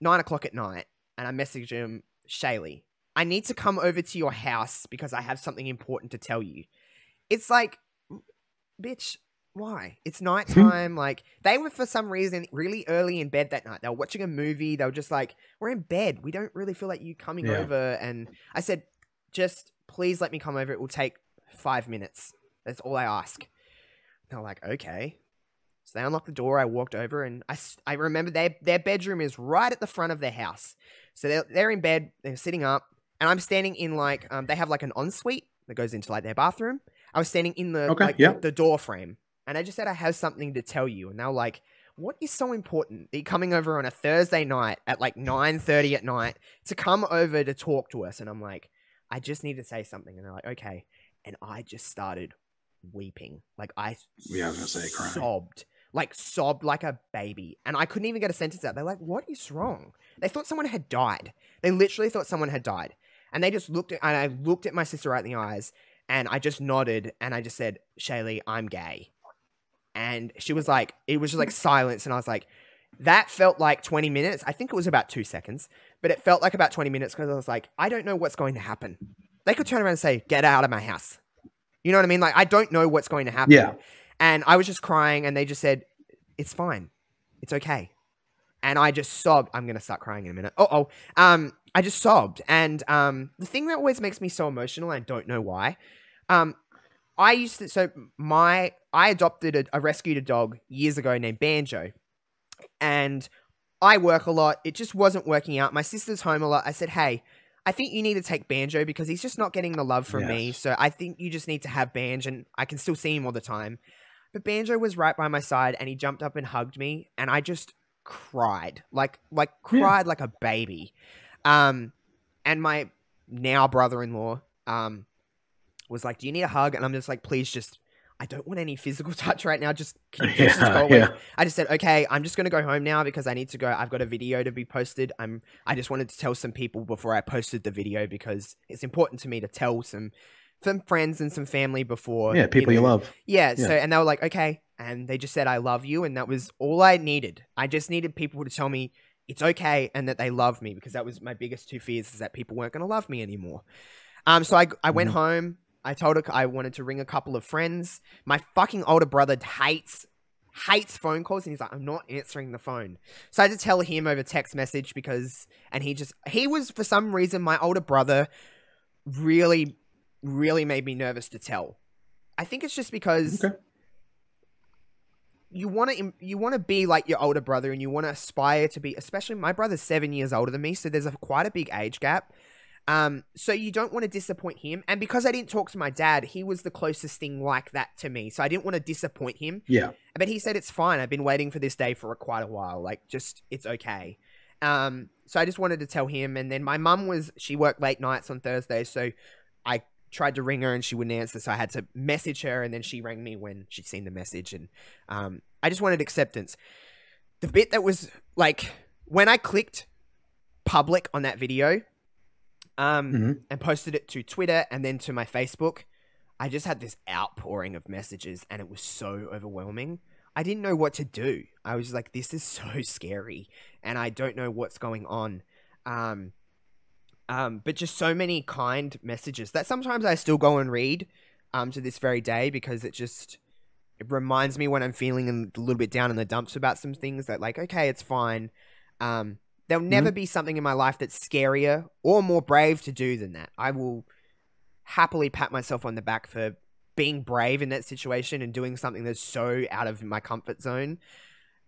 nine o'clock at night, and I messaged him, Shaylee, I need to come over to your house because I have something important to tell you. It's like, bitch, why? It's nighttime. like, they were for some reason really early in bed that night. They were watching a movie. They were just like, we're in bed. We don't really feel like you coming Yeah. over. And I said, just please let me come over. It will take five minutes. That's all I ask. They're like, okay. So they unlocked the door. I walked over and I, I remember their, their bedroom is right at the front of their house. So they're, they're in bed, they're sitting up, and I'm standing in like, um, they have like an ensuite that goes into like their bathroom. I was standing in the, Okay, like, yeah. the, the door frame. And I just said, I have something to tell you. And they were like, what is so important that you're coming over on a Thursday night at like 9.30 at night to come over to talk to us? And I'm like, I just need to say something. And they're like, okay. And I just started weeping. Like I Yeah, I was gonna say crying. sobbed. Like sobbed like a baby. And I couldn't even get a sentence out. They're like, what is wrong? They thought someone had died. They literally thought someone had died. And they just looked at and I looked at my sister right in the eyes and I just nodded and I just said, Shaylee, I'm gay. And she was like, it was just like silence. And I was like, that felt like 20 minutes. I think it was about two seconds, but it felt like about 20 minutes because I was like, I don't know what's going to happen. They could turn around and say, get out of my house. You know what I mean? Like, I don't know what's going to happen. Yeah. And I was just crying, and they just said, It's fine. It's okay. And I just sobbed. I'm going to start crying in a minute. Oh, oh. Um, I just sobbed. And um, the thing that always makes me so emotional, I don't know why. Um, I used to, so my, I adopted a rescued a dog years ago named Banjo. And I work a lot. It just wasn't working out. My sister's home a lot. I said, Hey, I think you need to take Banjo because he's just not getting the love from me. So I think you just need to have Banjo, and I can still see him all the time. But Banjo was right by my side, and he jumped up and hugged me, and I just cried, like like Yeah. cried like a baby. Um, and my now brother-in-law um was like, "Do you need a hug?" And I'm just like, "Please, just." I don't want any physical touch right now. Just, can you just go away yeah. I just said, okay, I'm just gonna go home now because I need to go. I've got a video to be posted. I'm. I just wanted to tell some people before I posted the video because it's important to me to tell some, some friends and some family before. Yeah, people you, know- love. Yeah, Yeah. So and they were like, okay, and they just said, I love you, and that was all I needed. I just needed people to tell me it's okay and that they love me because that was my biggest two fears is that people weren't gonna love me anymore. Um, so I I went Mhm. home. I told her I wanted to ring a couple of friends. My fucking older brother hates hates phone calls and he's like, I'm not answering the phone. So I had to tell him over text message because and he just he was for some reason my older brother really really made me nervous to tell. I think it's just because Okay. you want to you want to be like your older brother and you want to aspire to be especially my brother's 7 years older than me so there's a quite a big age gap um so you don't want to disappoint him and because I didn't talk to my dad he was the closest thing like that to me so I didn't want to disappoint him Yeah. but he said it's fine I've been waiting for this day for quite a while like just it's okay um so I just wanted to tell him and then my mum was she worked late nights on Thursdays so I tried to ring her and she wouldn't answer, so I had to message her, and then she rang me when she'd seen the message, and um, I just wanted acceptance. The bit that was like when I clicked public on that video, um, Mhm. and posted it to Twitter and then to my Facebook, I just had this outpouring of messages, and it was so overwhelming. I didn't know what to do. I was like, "This is so scary," and I don't know what's going on. Um, um, but just so many kind messages that sometimes I still go and read um, to this very day because it just it reminds me when I'm feeling a little bit down in the dumps about some things that like okay it's fine. Um, there'll never be something in my life that's scarier or more brave to do than that. I will happily pat myself on the back for being brave in that situation and doing something that's so out of my comfort zone.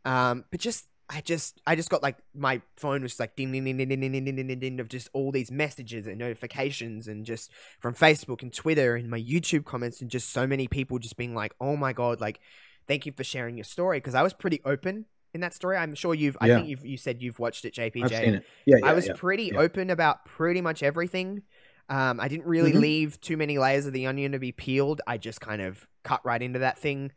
Um, but just I just I just got like my phone was like ding ding ding ding ding ding ding ding ding ding of just all these messages and notifications and just from Facebook and Twitter and my YouTube comments and just so many people just being like, "Oh my god, like thank you for sharing your story" because I was pretty open in that story. I'm sure you've I think you've you said you've watched it JPJ. I've seen it. Yeah, yeah. I was yeah. pretty yeah. open about pretty much everything. Um, I didn't really Mhm. leave too many layers of the onion to be peeled. I just kind of cut right into that thing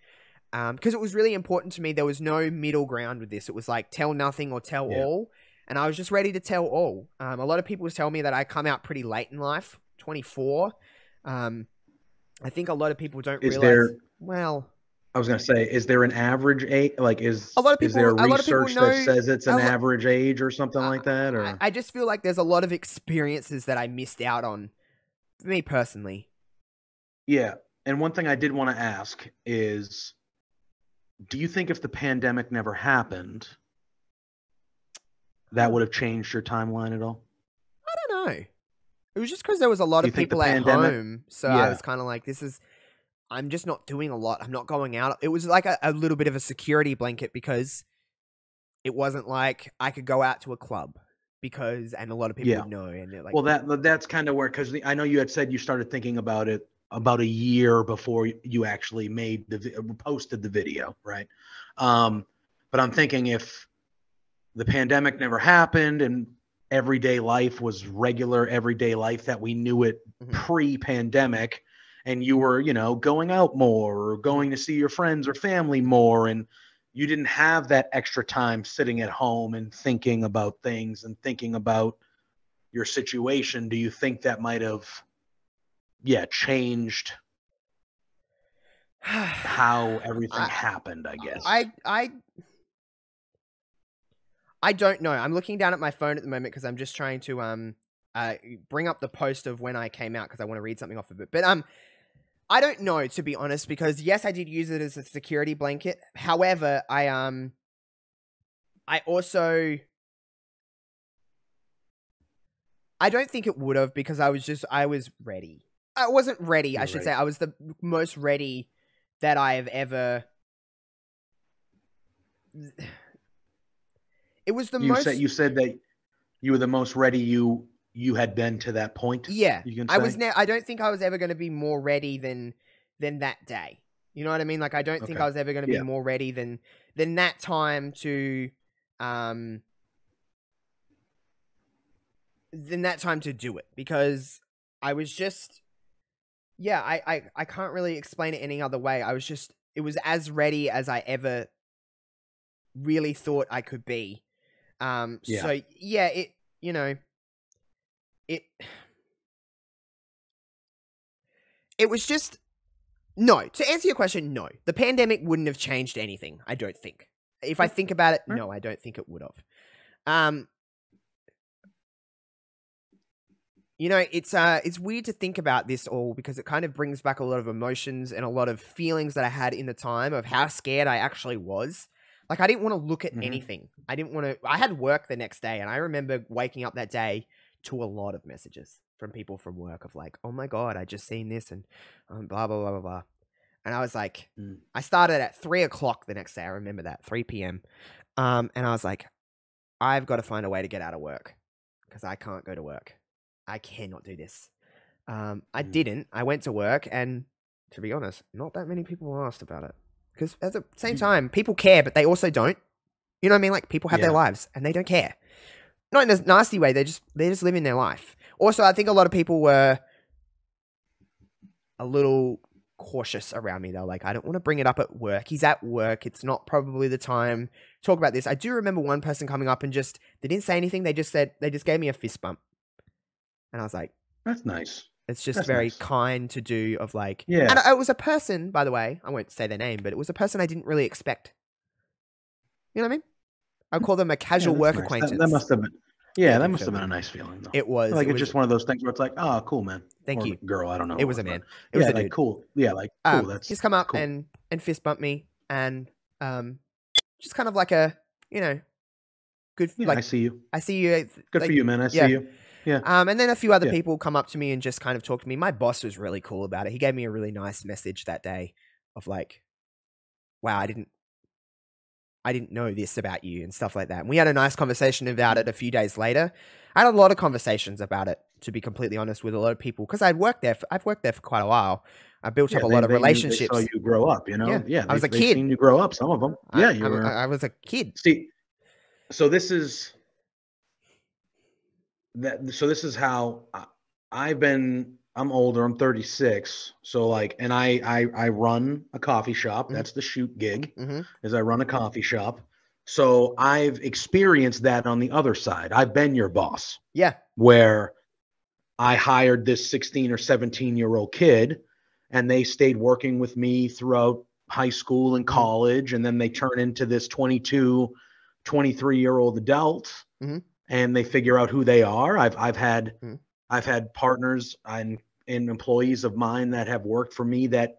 because it was really important to me. There was no middle ground with this. It was like tell nothing or tell Yeah. all, and I was just ready to tell all. Um, a lot of people tell me that I come out pretty late in life, 24. Um, I think a lot of people don't Is realize. there- Well, I was gonna say, is there an average age? Like, is A lot of people, is there people- a lot of people research know- that says it's an a lo- average age or something I- like that? Or I, I just feel like there's a lot of experiences that I missed out on. Me personally, yeah. And one thing I did want to ask is, do you think if the pandemic never happened, that would have changed your timeline at all? I don't know. It was just because there was a lot you of people at pandemic- home, so I was kind of like, "This is." I'm just not doing a lot. I'm not going out. It was like a, a little bit of a security blanket because it wasn't like I could go out to a club because, and a lot of people Yeah. would know, and like, well, that that's kind of where because I know you had said you started thinking about it about a year before you actually made the posted the video, right? Um, but I'm thinking if the pandemic never happened and everyday life was regular everyday life that we knew it Mhm. pre-pandemic and you were you know going out more or going to see your friends or family more and you didn't have that extra time sitting at home and thinking about things and thinking about your situation do you think that might have yeah changed how everything I- happened i guess I I I don't know. I'm looking down at my phone at the moment because I'm just trying to um uh bring up the post of when I came out because I want to read something off of it. But um I don't know to be honest because yes, I did use it as a security blanket. However, I um I also I don't think it would have because I was just I was ready. I wasn't ready, You I should ready. say. I was the most ready that I have ever It was the you most said you said that you were the most ready you you had been to that point Yeah. you can I was ne- I don't think I was ever going to be more ready than than that day. You know what I mean? Like I don't think I was ever going to be Yeah. more ready than than that time to um than that time to do it because I was just yeah, I I I can't really explain it any other way. I was just it was as ready as I ever really thought I could be. Um Yeah. so yeah, it you know it it was just no to answer your question no. The pandemic wouldn't have changed anything i don't think. If i think about it no i don't think it would have. Um you know it's uh it's weird to think about this all because it kind of brings back a lot of emotions and a lot of feelings that i had in the time of how scared i actually was. Like i didn't want to look at Mhm. anything. I didn't want to i had work the next day and i remember waking up that day to a lot of messages from people from work of like, "Oh my god, I just seen this," and um, blah blah blah blah blah. And I was like, Mm. I started at three o'clock the next day. I remember that, 3 p.m. Um, and I was like, I've got to find a way to get out of work because I can't go to work. I cannot do this. Um, I Mm. didn't. I went to work, and to be honest, not that many people asked about it. Because at the same Mm. time, people care, but they also don't. You know what I mean? Like people have their lives and they don't care. Not in a nasty way. They just they're just living their life. Also, I think a lot of people were a little cautious around me. They're like, I don't want to bring it up at work. He's at work. It's not probably the time to talk about this. I do remember one person coming up and just they didn't say anything. They just said they just gave me a fist bump, and I was like, That's nice. it's just That's very nice. kind to do. Of like, Yeah. and it was a person, by the way. I won't say their name, but it was a person I didn't really expect. You know what I mean? I call them a casual that's work nice. Acquaintance. That, must have been. Yeah, that must have been a nice feeling though. it was. like it it's was, just one of those things where it's like, oh, cool, man. Thank Or you. girl. I don't know. It was a man. It was yeah, a like dude. cool. Yeah, like cool. Um, That's he's come up cool. and and fist bumped me and um just kind of like a you know good yeah, like I see you. I see you Good like, for you, man. I see you. yeah. um and then a few other Yeah. people come up to me and just kind of talk to me. My boss was really cool about it. He gave me a really nice message that day of like wow, I didn't I didn't know this about you and stuff like that. And we had a nice conversation about it a few days later. I had a lot of conversations about it, to be completely honest, with a lot of people because I'd worked there. For, I've worked there for quite a while. I built Yeah, up a they- lot of they relationships. They saw you grow up, you know. Yeah, Yeah, I was they- a kid. Seen you grow up. Some of them. I- Yeah, I, you I- were. I was a kid. See, so this is that. So this is how I, I've been. I'm older. I'm 36. So like, and I I I run a coffee shop. Mhm. That's the shoot gig. hmm Is I run a coffee shop. So I've experienced that on the other side. I've been your boss Yeah. where I hired this 16 or 17 year old kid and they stayed working with me throughout high school and Mhm. college. And then they turn into this 22, 23 year old adult Mhm. and they figure out who they are. I've, I've had, Mhm. I've had partners and, and employees of mine that have worked for me that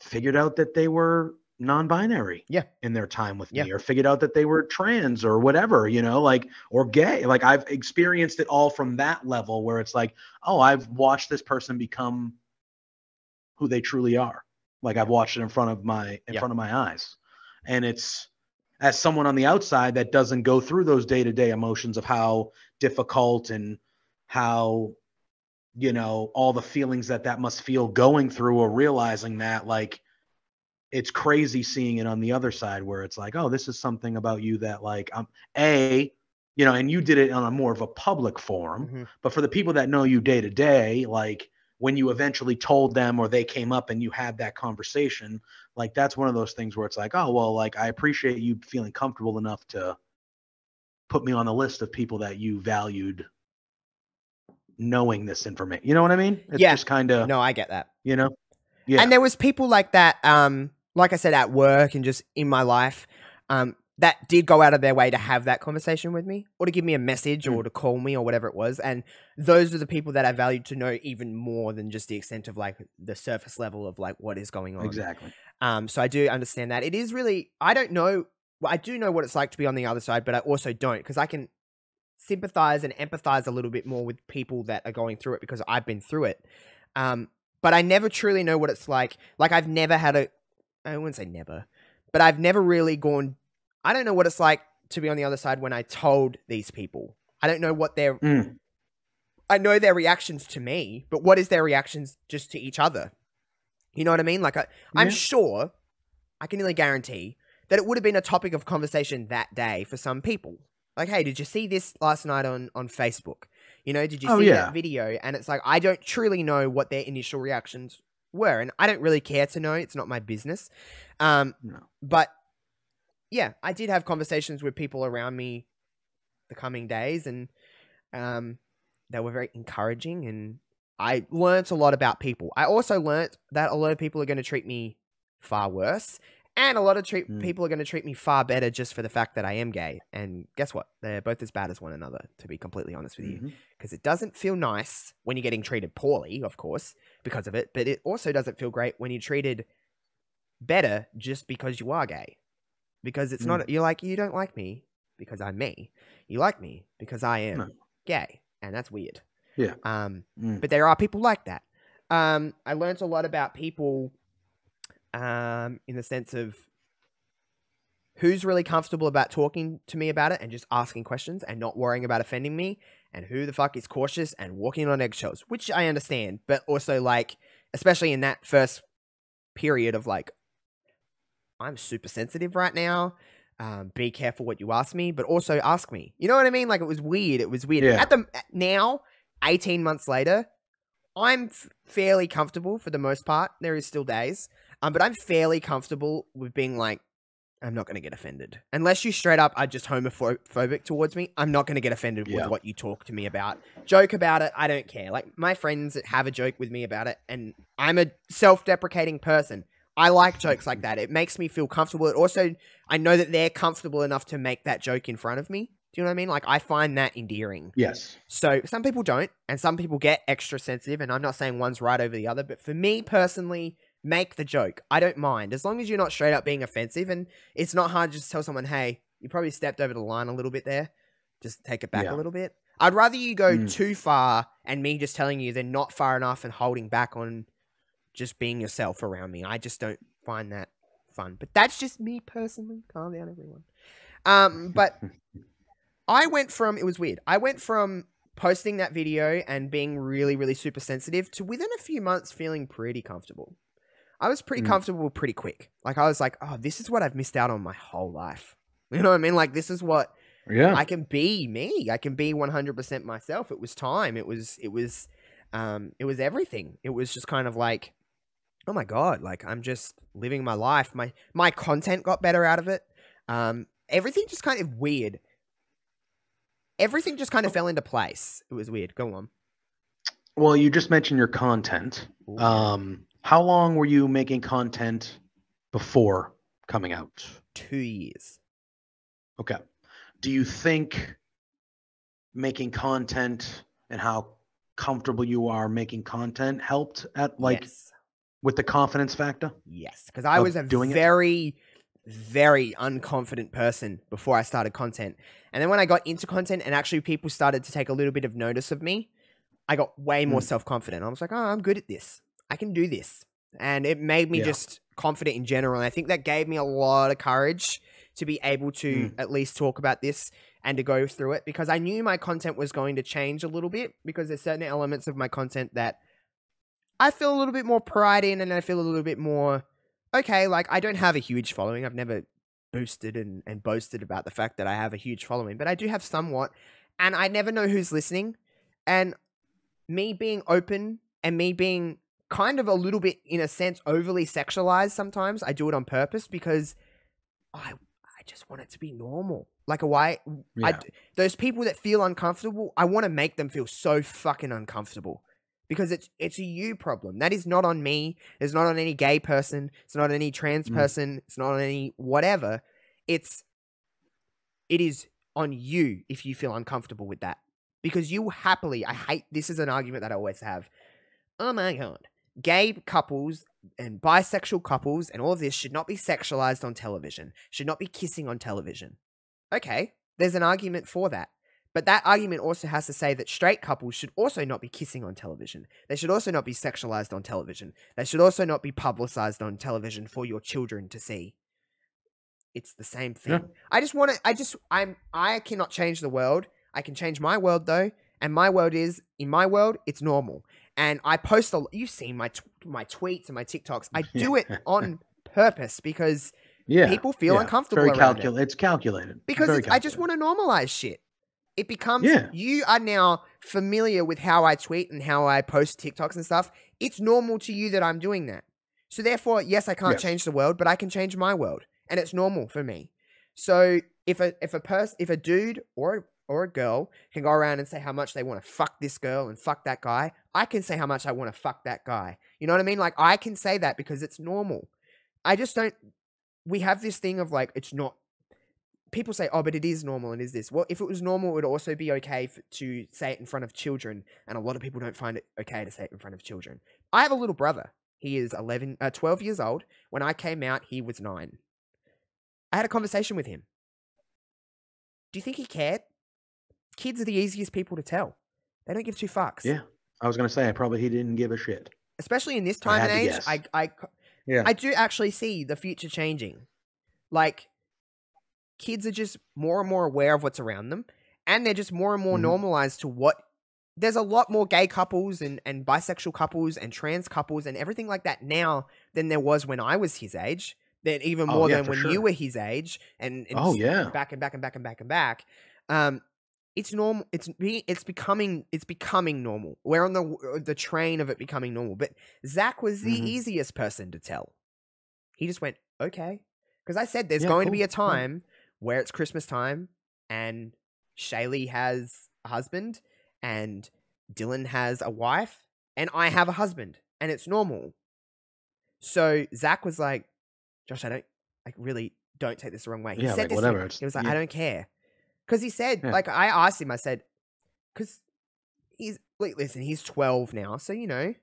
figured out that they were non-binary Yeah. in their time with Yeah. me or figured out that they were trans or whatever you know like or gay like i've experienced it all from that level where it's like oh i've watched this person become who they truly are like i've watched it in front of my in Yeah. front of my eyes and it's as someone on the outside that doesn't go through those day-to-day emotions of how difficult and how you know all the feelings that that must feel going through or realizing that like it's crazy seeing it on the other side where it's like oh this is something about you that like um a you know and you did it on a more of a public forum Mhm. but for the people that know you day to day like when you eventually told them or they came up and you had that conversation like that's one of those things where it's like oh well like i appreciate you feeling comfortable enough to put me on the list of people that you valued knowing this information you know what i mean it's Yeah. just kind of No, I get that. you know yeah And there was people like that, um, like I said, at work and just in my life, um, that did go out of their way to have that conversation with me or to give me a message Mm. or to call me or whatever it was. And those are the people that I valued to know even more than just the extent of like the surface level of like what is going on. exactly Um, so I do understand that. It is really, I don't know, well, I do know what it's like to be on the other side, but I also don't because I can sympathize and empathize a little bit more with people that are going through it because I've been through it. Um, but I never truly know what it's like. Like I've never had a, I wouldn't say never, but I've never really gone, I don't know what it's like to be on the other side when I told these people. I don't know what their, Mm. I know their reactions to me, but what is their reactions just to each other? You know what I mean? Like I, I'm Yeah. sure, I can nearly guarantee that it would have been a topic of conversation that day for some people. Like, hey, did you see this last night on on Facebook? You know, did you Oh, see yeah. that video? And it's like I don't truly know what their initial reactions were, and I don't really care to know. It's not my business. Um, No. but yeah, I did have conversations with people around me the coming days, and um, they were very encouraging, and I learnt a lot about people. I also learnt that a lot of people are going to treat me far worse, and a lot of treat- Mm. people are going to treat me far better just for the fact that I am gay. And guess what? They're both as bad as one another, to be completely honest with you Mhm. because it doesn't feel nice when you're getting treated poorly, of course, because of it, but it also doesn't feel great when you're treated better just because you are gay. Because it's not, you're like, you don't like me because I'm me. You like me because I am No. gay. And that's weird. Yeah. Um, Mm. but there are people like that. Um, I learned a lot about people um, in the sense of who's really comfortable about talking to me about it and just asking questions and not worrying about offending me, and who the fuck is cautious and walking on eggshells, which I understand, but also like, especially in that first period of like, I'm super sensitive right now. Um, be careful what you ask me, but also ask me. You know what I mean? Like it was weird. It was weird. Yeah. At the now, eighteen months later, I'm fairly comfortable for the most part. There is still days, um, but I'm fairly comfortable with being like, I'm not going to get offended unless you straight up are just homophobic towards me. I'm not going to get offended Yeah. with what you talk to me about. Joke about it. I don't care. Like my friends that have a joke with me about it, and I'm a self-deprecating person. I like jokes like that. It makes me feel comfortable. It also, I know that they're comfortable enough to make that joke in front of me. Do you know what I mean? Like I find that endearing. Yes. So some people don't, and some people get extra sensitive. And I'm not saying one's right over the other, but for me personally, make the joke. I don't mind as long as you're not straight up being offensive, and it's not hard to just tell someone, "Hey, you probably stepped over the line a little bit there. Just take it back Yeah. a little bit." I'd rather you go Mm. too far and me just telling you they're not far enough and holding back on just being yourself around me. I just don't find that fun. But that's just me personally. Calm down, everyone. Um, but I went from it was weird. I went from posting that video and being really, really super sensitive to within a few months feeling pretty comfortable. I was pretty Mm. comfortable pretty quick. Like I was like, oh, this is what I've missed out on my whole life. You know what I mean? Like this is what Yeah. I can be me. I can be 100% myself. It was time. It was it was um it was everything. It was just kind of like oh my god, like I'm just living my life. My my content got better out of it. Um everything just kind of weird. Everything just kind of fell into place. It was weird. Go on. well, you just mentioned your content. Ooh. Um, how long were you making content before coming out? 2 years. Okay. Do you think making content and how comfortable you are making content helped at like yes. with the confidence factor? Yes, because I was a doing it? very, very unconfident person before I started content. And then when I got into content and actually people started to take a little bit of notice of me, I got way more Mm. self confident. I was like, oh, I'm good at this. I can do this. And it made me Yeah. just confident in general. And I think that gave me a lot of courage to be able to Mm. at least talk about this and to go through it because I knew my content was going to change a little bit because there's certain elements of my content that I feel a little bit more pride in and I feel a little bit more okay, like I don't have a huge following. I've never boosted and, and boasted about the fact that I have a huge following, but I do have somewhat. And I never know who's listening. And me being open and me being kind of a little bit, in a sense, overly sexualized sometimes, I do it on purpose because I I just want it to be normal. Like a why I Yeah. d those people that feel uncomfortable, I want to make them feel so fucking uncomfortable because it's it's a you problem. That is not on me. It's not on any gay person. It's not on any trans Mm. person. It's not on any whatever. It's it is on you if you feel uncomfortable with that because you happily. I hate this is an argument that I always have. Oh my god, gay couples and bisexual couples and all of this should not be sexualized on television. Should not be kissing on television. Okay, there's an argument for that. But that argument also has to say that straight couples should also not be kissing on television. They should also not be sexualized on television. They should also not be publicized on television for your children to see. It's the same thing. Yeah. I just want to I just I'm I cannot change the world. I can change my world though, and my world is in my world it's normal. And I post a you've seen my tw- my tweets and my TikToks. I do it on purpose because Yeah. people feel yeah. uncomfortable Very around it calculated. It's calculated. because it's, I just want to normalize shit. It becomes Yeah. you are now familiar with how I tweet and how I post TikToks and stuff. It's normal to you that I'm doing that. So therefore, yes, I can't Yes. change the world, but I can change my world, and it's normal for me. So if a if a person if a dude or or a girl can go around and say how much they want to fuck this girl and fuck that guy, I can say how much I want to fuck that guy. You know what I mean? Like I can say that because it's normal. I just don't. We have this thing of like it's not people say, oh, but it is normal and is this. Well, if it was normal, it would also be okay to say it in front of children. And a lot of people don't find it okay to say it in front of children. I have a little brother. He is 11, uh, 12 years old. When I came out, he was nine. I had a conversation with him. Do you think he cared? Kids are the easiest people to tell. They don't give two fucks. Yeah. I was gonna say I probably he didn't give a shit. especially in this time had and age, guess. I, I, c- Yeah. I do actually see the future changing. Like, kids are just more and more aware of what's around them, and they're just more and more Mhm. normalized to what. There's a lot more gay couples and, and bisexual couples and trans couples and everything like that now than there was when I was his age. That even Oh, more yeah, than for when you were his age, and, and Oh yeah. back and back and back and back and back. Um, it's normal. It's be, it's becoming it's becoming normal. We're on the the train of it becoming normal. But Zach was the Mhm. easiest person to tell. He just went okay because I said there's Yeah, going to be cool, a cool. time where it's Christmas time and Shaylee has a husband and Dylan has a wife and I have a husband and it's normal. So Zach was like, Josh, I don't I really don't take this the wrong way. He Yeah, said like, this whatever, He was like, yeah. I don't care. Because he said, Yeah. like, I asked him, I said, because he's, like, listen, he's 12 now. So, you know,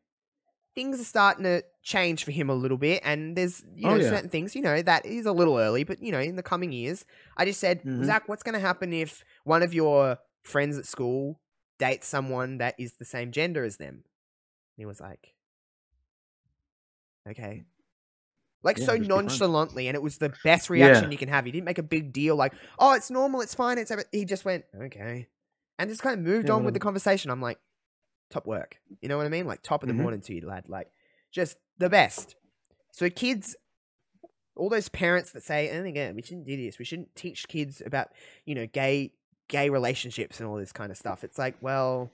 things are starting to change for him a little bit. And there's, you Oh, know, yeah. certain things, you know, that is a little early, but, you know, in the coming years, I just said, Mhm. Zach, what's going to happen if one of your friends at school dates someone that is the same gender as them? And he was like, okay. Like Yeah, so just be friends. nonchalantly, and it was the best reaction Yeah. you can have. He didn't make a big deal, like, "Oh, it's normal, it's fine, it's." every-" He just went, "Okay," and just kind of moved Yeah, on with the conversation. I'm like, top work. You know what I mean? Like top of the Mhm. morning to you, lad. Like just the best. So kids, all those parents that say, and again, we shouldn't do this. We shouldn't teach kids about you know gay gay relationships and all this kind of stuff. It's like, well,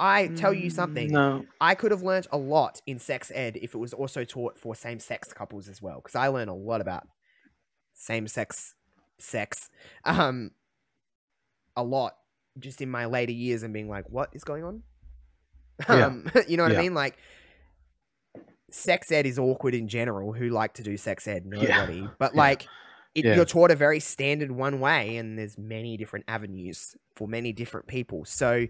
I tell you something. No. I could have learnt a lot in sex ed if it was also taught for same sex couples as well, because I learned a lot about same sex sex, um, a lot just in my later years and being like, what is going on? Yeah. Um, you know what I mean? Like, sex ed is awkward in general. Who like to do sex ed? Yeah. Nobody. But Yeah. like, it, Yeah. you're taught a very standard one way, and there's many different avenues for many different people. So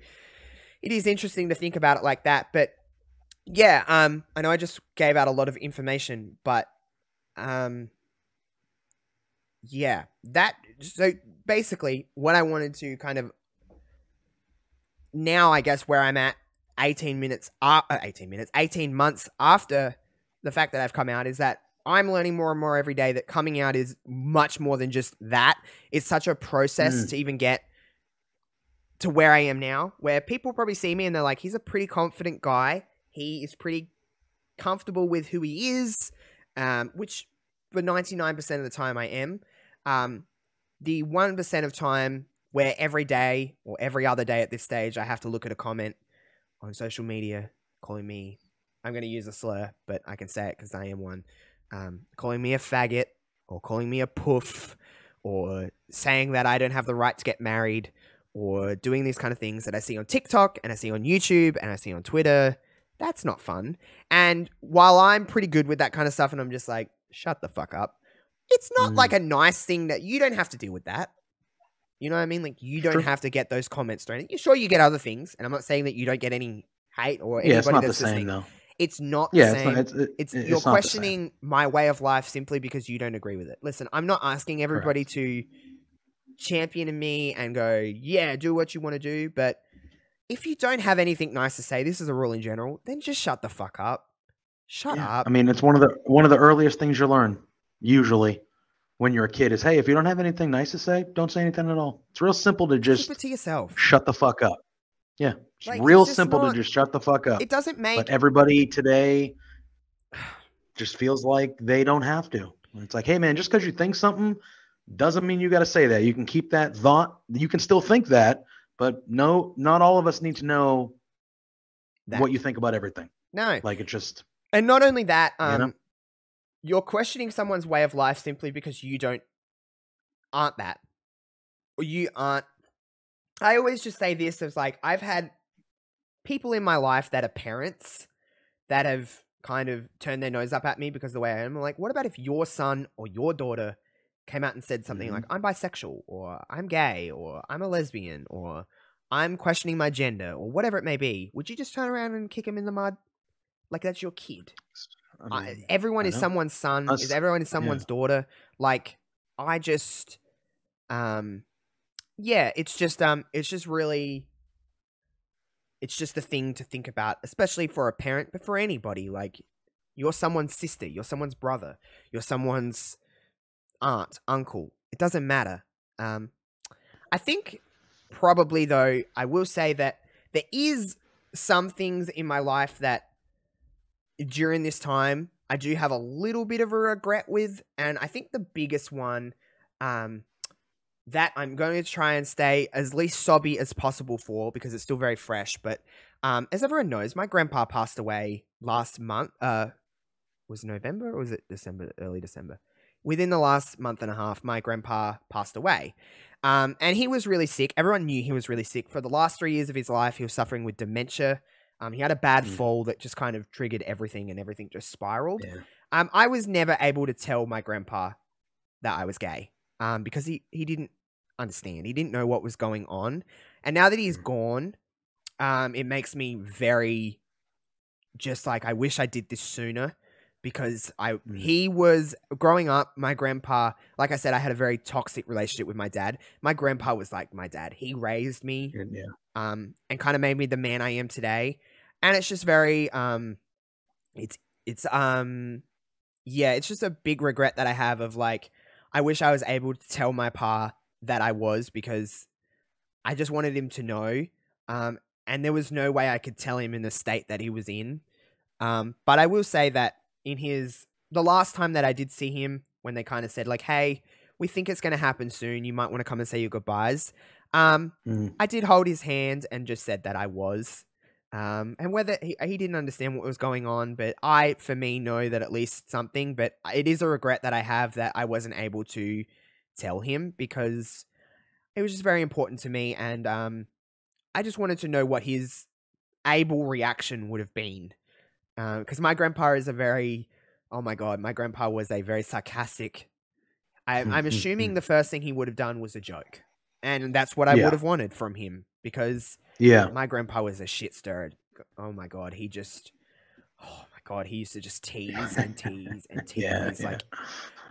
it is interesting to think about it like that. But yeah, um, I know I just gave out a lot of information, but um, yeah, that so basically what I wanted to kind of now, I guess where I'm at, 18 minutes, uh, uh, 18 minutes, 18 months after the fact that I've come out is that I'm learning more and more every day that coming out is much more than just that. It's such a process Mm. to even get to where I am now, where people probably see me and they're like, he's a pretty confident guy. He is pretty comfortable with who he is, um, which for 99% of the time I am. Um, the 1% of time where every day or every other day at this stage, I have to look at a comment on social media calling me, I'm going to use a slur, but I can say it because I am one, um, calling me a faggot or calling me a poof or saying that I don't have the right to get married or doing these kind of things that I see on TikTok and I see on YouTube and I see on Twitter. That's not fun. And while I'm pretty good with that kind of stuff and I'm just like, shut the fuck up, it's not Mm. like a nice thing that you don't have to deal with that. You know what I mean? Like you don't have to get those comments thrown. You sure you get other things, and I'm not saying that you don't get any hate or anybody Yeah, it's not the that's same listening. though. It's not Yeah, the it's same. not. It's, it, It's, it's you're the same. questioning my way of life simply because you don't agree with it. Listen, I'm not asking everybody to champion me and go, yeah, do what you want to do. But if you don't have anything nice to say, this is a rule in general, then just shut the fuck up. Shut Yeah. up. I mean, it's one of the one of the earliest things you learn usually when you're a kid is, hey, if you don't have anything nice to say, don't say anything at all. It's real simple to just Keep it to yourself. shut the fuck up. Yeah, it's Like, real just simple not- to just shut the fuck up. It doesn't make But everybody today just feels like they don't have to. It's like, hey man, just because you think something doesn't mean you got to say that. You can keep that thought. You can still think that, but no, not all of us need to know that. what you think about everything. no. Like it just And not only that, You um, know? you're questioning someone's way of life simply because you don't aren't that, or you aren't. I always just say this as like I've had people in my life that are parents that have kind of turned their nose up at me because of the way I am. I'm like, what about if your son or your daughter came out and said something Mhm. like, "I'm bisexual," or "I'm gay," or "I'm a lesbian," or "I'm questioning my gender," or whatever it may be? Would you just turn around and kick him in the mud? Like that's your kid. I I, everyone is someone's son. Us- is everyone is yeah. someone's daughter. Like I just, um, yeah, it's just um, it's just really, it's just the thing to think about, especially for a parent, but for anybody. Like You're someone's sister. You're someone's brother. You're someone's aunt, uncle. It doesn't matter. Um, I think probably though, I will say that there is some things in my life that during this time I do have a little bit of a regret with, and I think the biggest one um, that I'm going to try and stay as least sobby as possible for because it's still very fresh. But um, as everyone knows, my grandpa passed away last month. Uh, was November or was it December? Early December. Within the last month and a half, my grandpa passed away. Um, and he was really sick. Everyone knew he was really sick. For the last three years of his life, he was suffering with dementia. Um, he had a bad Mm. fall that just kind of triggered everything and everything just spiraled. Yeah. Um, I was never able to tell my grandpa that I was gay um, because he, he didn't understand. He didn't know what was going on. And now that he's Mm. gone, um, it makes me very just like, I wish I did this sooner because I Mm. he was growing up. My grandpa, like I said, I had a very toxic relationship with my dad. My grandpa was like my dad. He raised me Yeah. um, and kind of made me the man I am today. And it's just very, um, it's it's um, yeah, it's just a big regret that I have of like, I wish I was able to tell my pa that I was because I just wanted him to know, um, and there was no way I could tell him in the state that he was in. Um, but I will say that in his the last time that I did see him, when they kind of said like, "Hey, we think it's going to happen soon. You might want to come and say your goodbyes." Um, Mm. I did hold his hand and just said that I was. Um, and whether he, he didn't understand what was going on, but I, for me, know that at least something. But it is a regret that I have that I wasn't able to tell him because it was just very important to me. And um, I just wanted to know what his able reaction would have been. Uh, because my grandpa is a very, oh my God, my grandpa was a very sarcastic. I, mm, I'm mm, assuming mm. the first thing he would have done was a joke. And that's what I Yeah. would have wanted from him because Yeah. my grandpa was a shit stirrer. Oh my god, he just oh my god, he used to just tease and tease and tease. Yeah. yeah. Like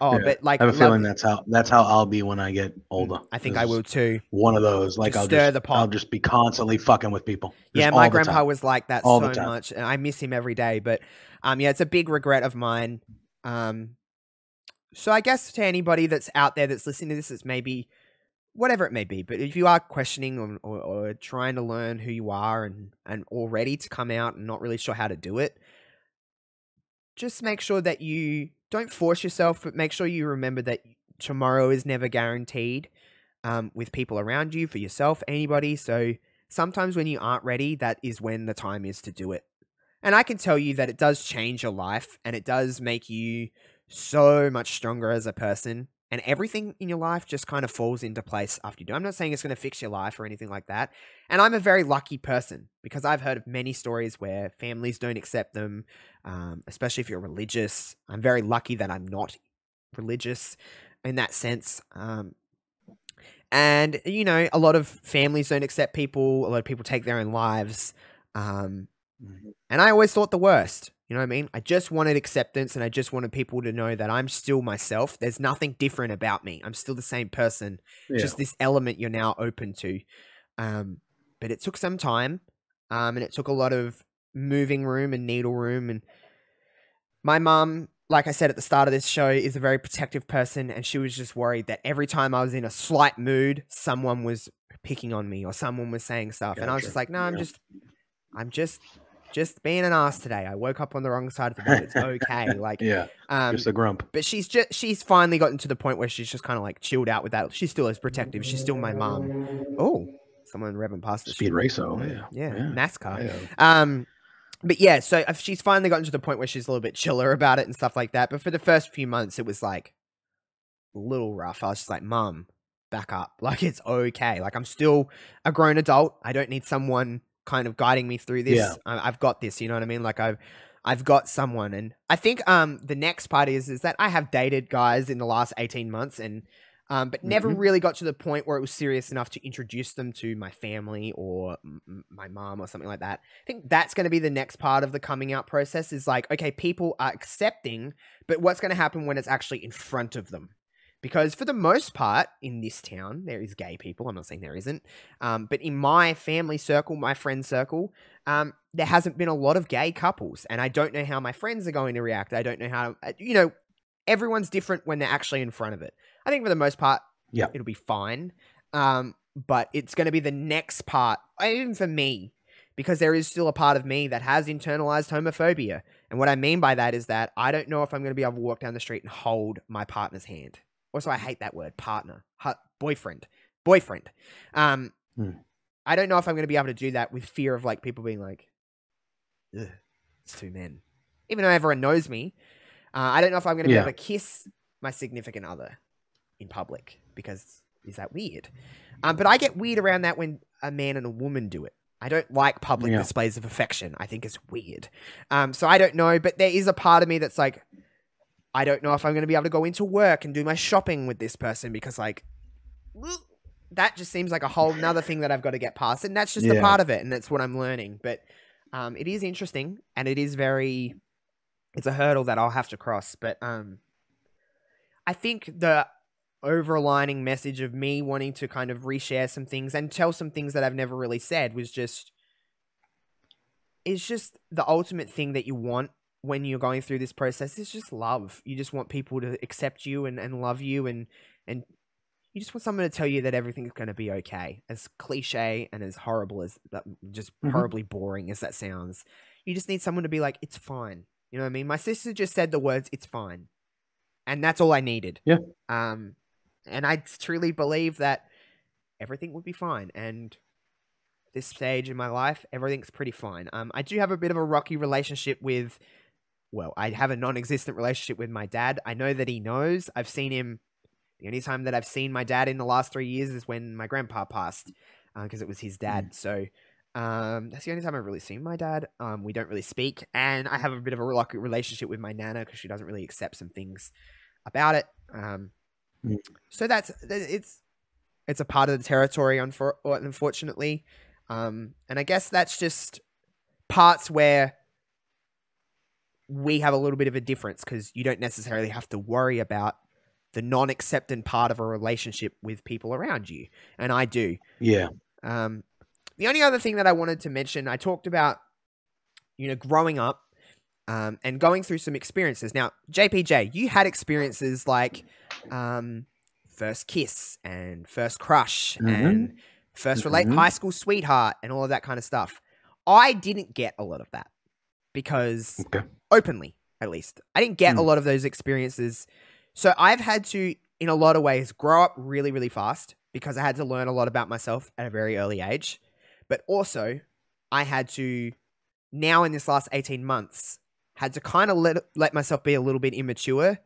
oh, Yeah. but like I have a feeling that's how that's how I'll be when I get older. I think I will too. One of those, like Just I'll stir just the pot. I'll just be constantly fucking with people. Yeah, my grandpa was like that All so much, and I miss him every day. But um, yeah, it's a big regret of mine. Um, so I guess to anybody that's out there that's listening to this, it's maybe whatever it may be. But if you are questioning or, or, or trying to learn who you are and and or ready to come out and not really sure how to do it, just make sure that you don't force yourself, but make sure you remember that tomorrow is never guaranteed. Um, with people around you, for yourself, anybody. So sometimes when you aren't ready, that is when the time is to do it. And I can tell you that it does change your life and it does make you so much stronger as a person. And everything in your life just kind of falls into place after you do. I'm not saying it's going to fix your life or anything like that. And I'm a very lucky person because I've heard of many stories where families don't accept them, um, especially if you're religious. I'm very lucky that I'm not religious in that sense. Um, and you know, a lot of families don't accept people. A lot of people take their own lives. Um, Mhm. and I always thought the worst. You know what I mean? I just wanted acceptance and I just wanted people to know that I'm still myself. There's nothing different about me. I'm still the same person. Yeah. Just this element you're now open to. Um, but it took some time. Um, and it took a lot of moving room and needle room. And my mum, like I said at the start of this show, is a very protective person. And she was just worried that every time I was in a slight mood, someone was picking on me or someone was saying stuff. And I was just like, no, I'm Yeah. just, I'm just, just being an ass today. I woke up on the wrong side of the bed. It's okay. Like, yeah, um, just a grump. but she's just she's finally gotten to the point where she's just kind of like chilled out with that. She's still as protective. She's still my mom. Oh, someone revving past the Speed street. racer. Oh, yeah. yeah, Yeah. NASCAR. Yeah. Um, but yeah, so uh, she's finally gotten to the point where she's a little bit chiller about it and stuff like that. But for the first few months, it was like a little rough. I was just like, Mom, back up. Like it's okay. Like I'm still a grown adult. I don't need someone kind of guiding me through this. Yeah. I- I've got this. You know what I mean? Like I've I've got someone, and I think um the next part is is that I have dated guys in the last eighteen months, and um but never Mhm. really got to the point where it was serious enough to introduce them to my family or m- my mom or something like that. I think that's going to be the next part of the coming out process. Is like okay, people are accepting, but what's going to happen when it's actually in front of them? Because for the most part in this town, there is gay people. I'm not saying there isn't. Um, but in my family circle, my friend circle, um, there hasn't been a lot of gay couples, and I don't know how my friends are going to react. I don't know how uh, you know everyone's different when they're actually in front of it. I think for the most part, Yeah. it'll be fine. Um, but it's going to be the next part, even for me, because there is still a part of me that has internalized homophobia. And what I mean by that is that I don't know if I'm going to be able to walk down the street and hold my partner's hand. Also, I hate that word, partner, hu- boyfriend, boyfriend. Um, Hmm. I don't know if I'm going to be able to do that with fear of like people being like, Ugh, it's two men. Even though everyone knows me, uh, I don't know if I'm going to Yeah. be able to kiss my significant other in public because is that weird? Um, but I get weird around that when a man and a woman do it. I don't like public Yeah. displays of affection. I think it's weird. Um, so I don't know, but there is a part of me that's like, I don't know if I'm going to be able to go into work and do my shopping with this person because, like, that just seems like a whole nother thing that I've got to get past, and that's just a part of it, and that's what I'm learning. But um, it is interesting, and it is very, it's a hurdle that I'll have to cross. But um, I think the overlining message of me wanting to kind of reshare some things and tell some things that I've never really said was just it's just the ultimate thing that you want when you're going through this process is just love. You just want people to accept you and, and love you and and you just want someone to tell you that everything's going to be okay. As cliche and as horrible as that, just Mhm. horribly boring as that sounds, you just need someone to be like, "It's fine." You know what I mean? My sister just said the words, "It's fine," and that's all I needed. Yeah. Um, and I truly believe that everything would be fine. And this stage in my life, everything's pretty fine. Um, I do have a bit of a rocky relationship with, well, I have a non-existent relationship with my dad. I know that he knows. I've seen him. The only time that I've seen my dad in the last three years is when my grandpa passed, because it was his dad. So. Um, that's the only time I've really seen my dad. Um, we don't really speak, and I have a bit of a rocky relationship with my nana because she doesn't really accept some things about it. Um, Mm. so that's it's it's a part of the territory, unfor- unfortunately. Um, and I guess that's just parts where we have a little bit of a difference because you don't necessarily have to worry about the non-acceptant part of a relationship with people around you, and I do. Yeah. Um, the only other thing that I wanted to mention, I talked about, you know, growing up um, and going through some experiences. Now, JPJ, you had experiences like um, first kiss and first crush Mhm. and 1st relate Mhm. high school sweetheart and all of that kind of stuff. I didn't get a lot of that because Okay. openly at least. I didn't get a Mm. lot of those experiences. So I've had to, in a lot of ways, grow up really, really fast because I had to learn a lot about myself at a very early age. But also, I had to, now in this last 18 months, had to kind of let, let myself be a little bit immature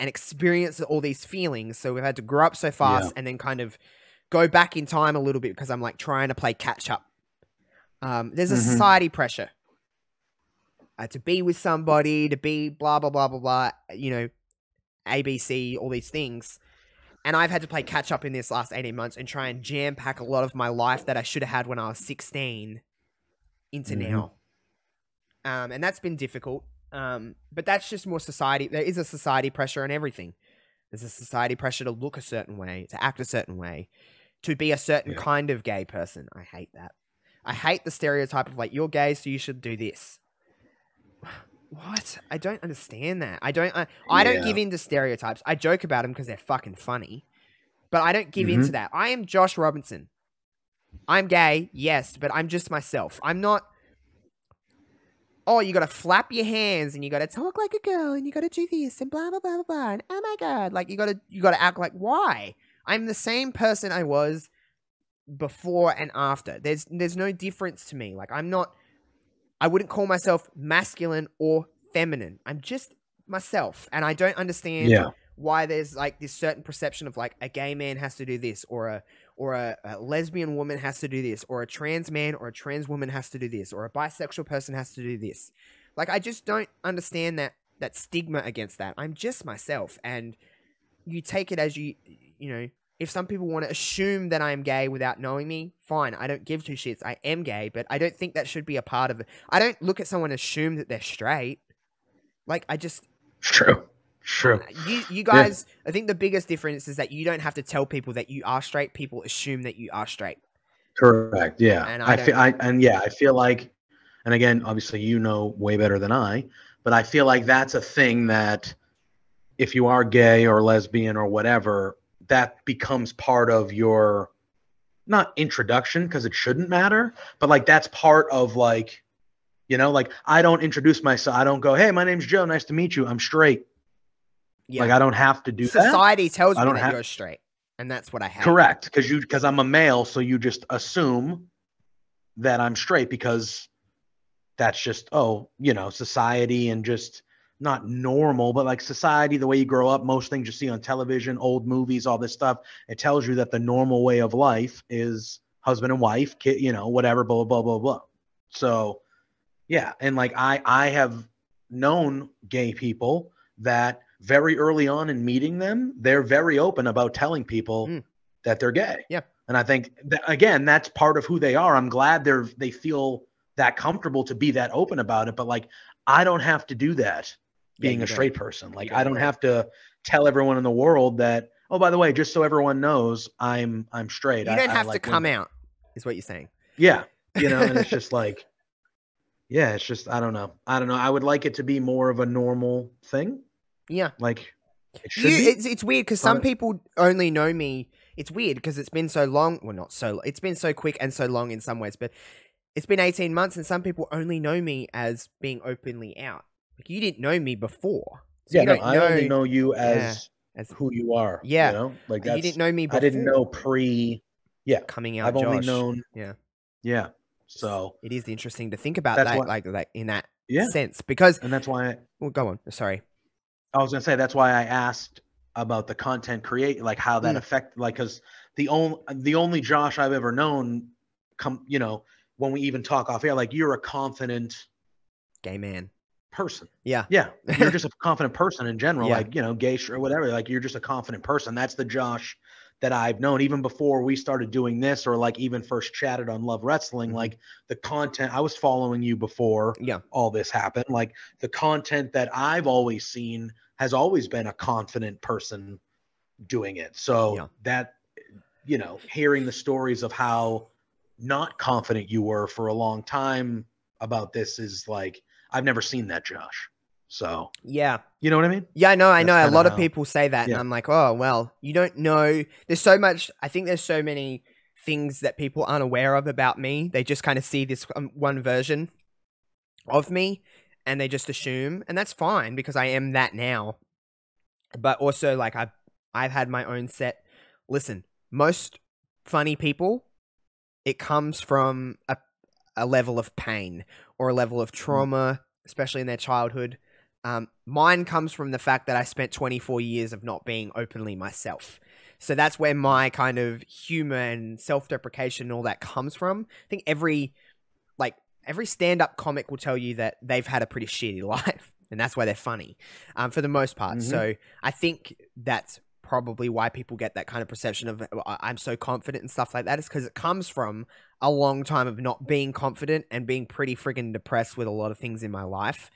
and experience all these feelings. So we've had to grow up so fast Yeah. and then kind of go back in time a little bit because I'm like trying to play catch up. Um, there's a Mhm. society pressure uh, to be with somebody, to be blah blah blah blah blah. You know, ABC, all these things, and I've had to play catch up in this last eighteen months and try and jam pack a lot of my life that I should have had when I was sixteen into Mhm. now. Um, and that's been difficult. Um, but that's just more society. There is a society pressure on everything. There's a society pressure to look a certain way, to act a certain way, to be a certain Yeah. kind of gay person. I hate that. I hate the stereotype of like you're gay, so you should do this. What? I don't understand that. I don't. I, I don't give in to stereotypes. I joke about them because they're fucking funny, but I don't give Mhm. into that. I am Josh Robinson. I'm gay, yes, but I'm just myself. I'm not. Oh, you gotta flap your hands and you gotta talk like a girl and you gotta do this and blah blah blah blah blah. And oh my god, like you gotta you gotta act like why? I'm the same person I was before and after. There's there's no difference to me. Like I'm not. I wouldn't call myself masculine or feminine. I'm just myself, and I don't understand Yeah. why there's like this certain perception of like a gay man has to do this or a or a, a lesbian woman has to do this or a trans man or a trans woman has to do this or a bisexual person has to do this like i just don't understand that that stigma against that i'm just myself and you take it as you you know if some people want to assume that i am gay without knowing me fine i don't give two shits i am gay but i don't think that should be a part of it i don't look at someone and assume that they're straight like i just True. True. Uh, you you guys i think the biggest difference is that you don't have to tell people that you are straight people assume that you are straight Correct. Yeah. And I I, feel. I and yeah. I feel like And again, obviously, you know way better than I, but I feel like that's a thing that if you are gay or lesbian or whatever, that becomes part of your not introduction because it shouldn't matter, but like that's part of like, you know, like I don't introduce myself. I don't go, hey, my name's Joe. Nice to meet you. I'm straight. Yeah. Like I don't have to do that. Society tells I me don't that have- you're straight, and that's what I have. Correct, because you because I'm a male, so you just assume that I'm straight because that's just oh you know society and just not normal, but like society, the way you grow up, most things you see on television, old movies, all this stuff, it tells you that the normal way of life is husband and wife, kid, you know, whatever, blah blah blah blah. So yeah, and like I I have known gay people that very early on in meeting them, they're very open about telling people Mm. that they're gay. Yeah. And I think that, again, that's part of who they are. I'm glad they're they feel that comfortable to be that open about it. But like, I don't have to do that being you a don't. straight person. Like, don't, I don't right. have to tell everyone in the world that. Oh, by the way, just so everyone knows, I'm I'm straight. You I- don't I have like to come women. out, is what you're saying. Yeah, you know, and it's just like, yeah, it's just I don't know, I don't know. I would like it to be more of a normal thing, Yeah. like it should You, be. it's it's weird because some people only know me. It's weird because it's been so long. Well, not so. It's been so quick and so long in some ways, but it's been eighteen months, and some people only know me as being openly out. Like you didn't know me before. So yeah, no, I only know you as as who you are. Yeah. you know, like you didn't know me. Before I didn't know pre. Yeah, coming out. I've only known. Yeah. Yeah. So It is interesting to think about that, what- like like in that yeah, sense, because and that's why I, well, go on. Sorry. I was gonna say that's why I asked about the content create, like how that Mm. affect, like because the only the only Josh I've ever known, come you know when we even talk off air, like you're a confident Gay man. Person. Yeah. Yeah, you're just a confident person in general, Yeah. like you know, gay or whatever. Like you're just a confident person. That's the Josh that I've known even before we started doing this, or like even first chatted on Love Wrestling. Mhm. Like the content, I was following you before Yeah. all this happened. Like the content that I've always seen has always been a confident person doing it. So Yeah. that you know, hearing the stories of how not confident you were for a long time about this is like I've never seen that, Josh. So Yeah. you know what I mean? Yeah, I know. I know. A lot of people say that, and. I'm like, oh well, you don't know. There's so much. I think there's so many things that people aren't aware of about me. They just kind of see this um, one version of me, and they just assume, and that's fine because I am that now. But also, like I've I've had my own set. Listen, most funny people, it comes from a a level of pain or a level of trauma, especially in their childhood. Um, mine comes from the fact that I spent 24 years of not being openly myself. So that's where my kind of humor and self deprecation and all that comes from. I think every, like, every stand up comic will tell you that they've had a pretty shitty life. And that's why they're funny um, for the most part. Mhm. So I think that's probably why people get that kind of perception of I'm so confident and stuff like that is because it comes from a long time of not being confident and being pretty friggin' depressed with a lot of things in my life.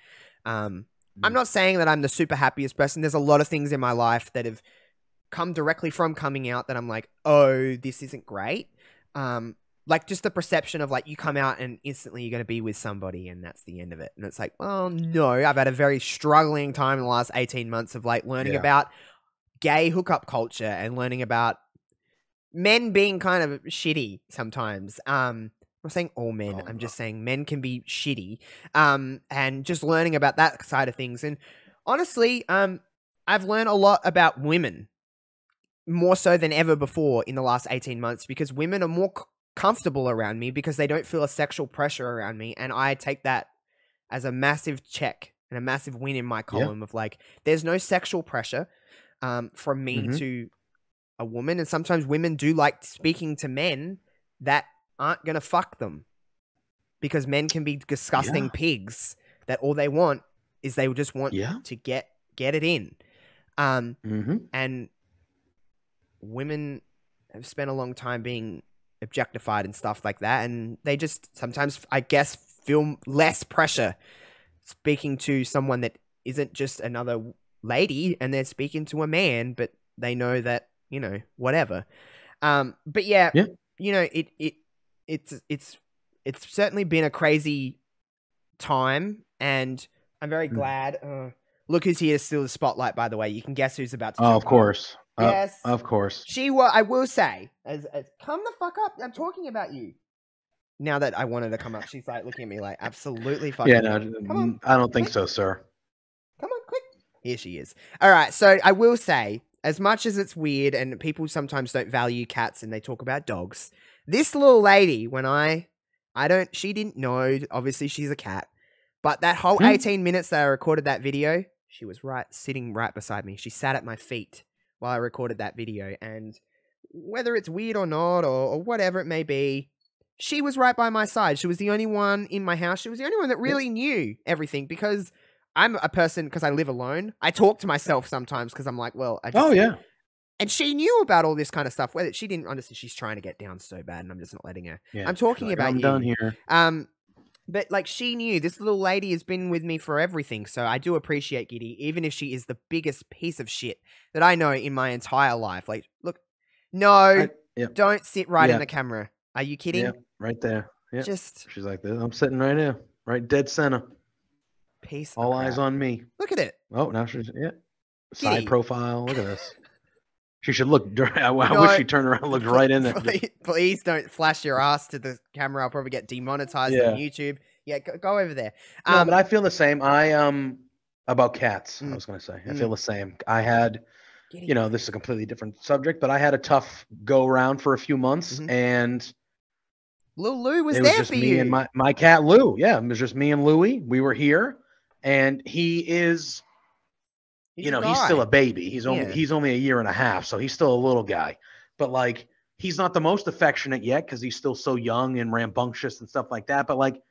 Um, I'm Mm. not saying that I'm the super happiest person. There's a lot of things in my life that have come directly from coming out that I'm like, oh, this isn't great. Um, like just the perception of like you come out and instantly you're going to be with somebody and that's the end of it. And it's like, well, no, I've had a very struggling time in the last 18 months of like learning Yeah. about gay hookup culture and learning about men being kind of shitty sometimes. Um, I'm not saying all men. Oh, I'm just saying men can be shitty. Um, and just learning about that side of things. And honestly, um, I've learned a lot about women more so than ever before in the last 18 months because women are more c- comfortable around me because they don't feel a sexual pressure around me. And I take that as a massive check and a massive win in my column of like, there's no sexual pressure um, from me Mhm. to a woman. And sometimes women do like speaking to men that aren't going to fuck them because men can be disgusting Yeah. pigs that all they want is they just want Yeah. to get get it in. Um, Mm-hmm. and women have spent a long time being objectified and stuff like that and they just sometimes i guess feel less pressure speaking to someone that isn't just another lady and they're speaking to a man but they know that you know whatever um but yeah, Yeah. you know it it it's it's it's certainly been a crazy time, and I'm very Mm. glad. Uh, look who's here, still the spotlight. By the way, you can guess who's about to. Oh, of course. Uh, Yes. of course. She was. I will say, as, as come the fuck up. I'm talking about you. Now that I wanted to come up, she's like looking at me like absolutely fucking. Yeah, no, Come on. I don't think so, sir. Come on, quick. Here she is. All right. So I will say, as much as it's weird and people sometimes don't value cats and they talk about dogs, this little lady, when I, I don't, she didn't know, obviously she's a cat, but that whole Hmm. 18 minutes that I recorded that video, she was right, sitting right beside me. She sat at my feet while I recorded that video. And whether it's weird or not, or, or whatever it may be, she was right by my side. She was the only one in my house. She was the only one that really knew everything because I'm a person because I live alone. I talk to myself sometimes because I'm like, well, I just, Oh yeah. and she knew about all this kind of stuff. Whether she didn't understand, she's trying to get down so bad, and I'm just not letting her. Yeah. I'm talking Like, about I'm you. done here. Um, but like she knew this little lady has been with me for everything, so I do appreciate Giddy, even if she is the biggest piece of shit that I know in my entire life. Like, look, no, I- yep. don't sit right in the camera. Are you kidding? Yep, right there. Yep. Just She's like this. I'm sitting right here, right dead center. Piece. All eyes on me. Look at it. Oh, now she's yeah. Side Giddy. profile. Look at this. She should look. I, I No, wish she turned around and looked right in there. Please, please don't flash your ass to the camera. I'll probably get demonetized Yeah. on YouTube. Yeah, go, go over there. No, Um, but I feel the same. I um about cats. Mm. I was gonna say. I Mm. feel the same. I had, Giddy. you know, this is a completely different subject, but I had a tough go around for a few months, Mhm. and Lil Lou was it was there just for me you. and my my cat Lou. Yeah, it was just me and Louie. We were here, and he is, He's you know, he's still a baby. He's only Yeah. he's only a year and a half, so he's still a little guy. But like, he's not the most affectionate yet because he's still so young and rambunctious and stuff like that. But like,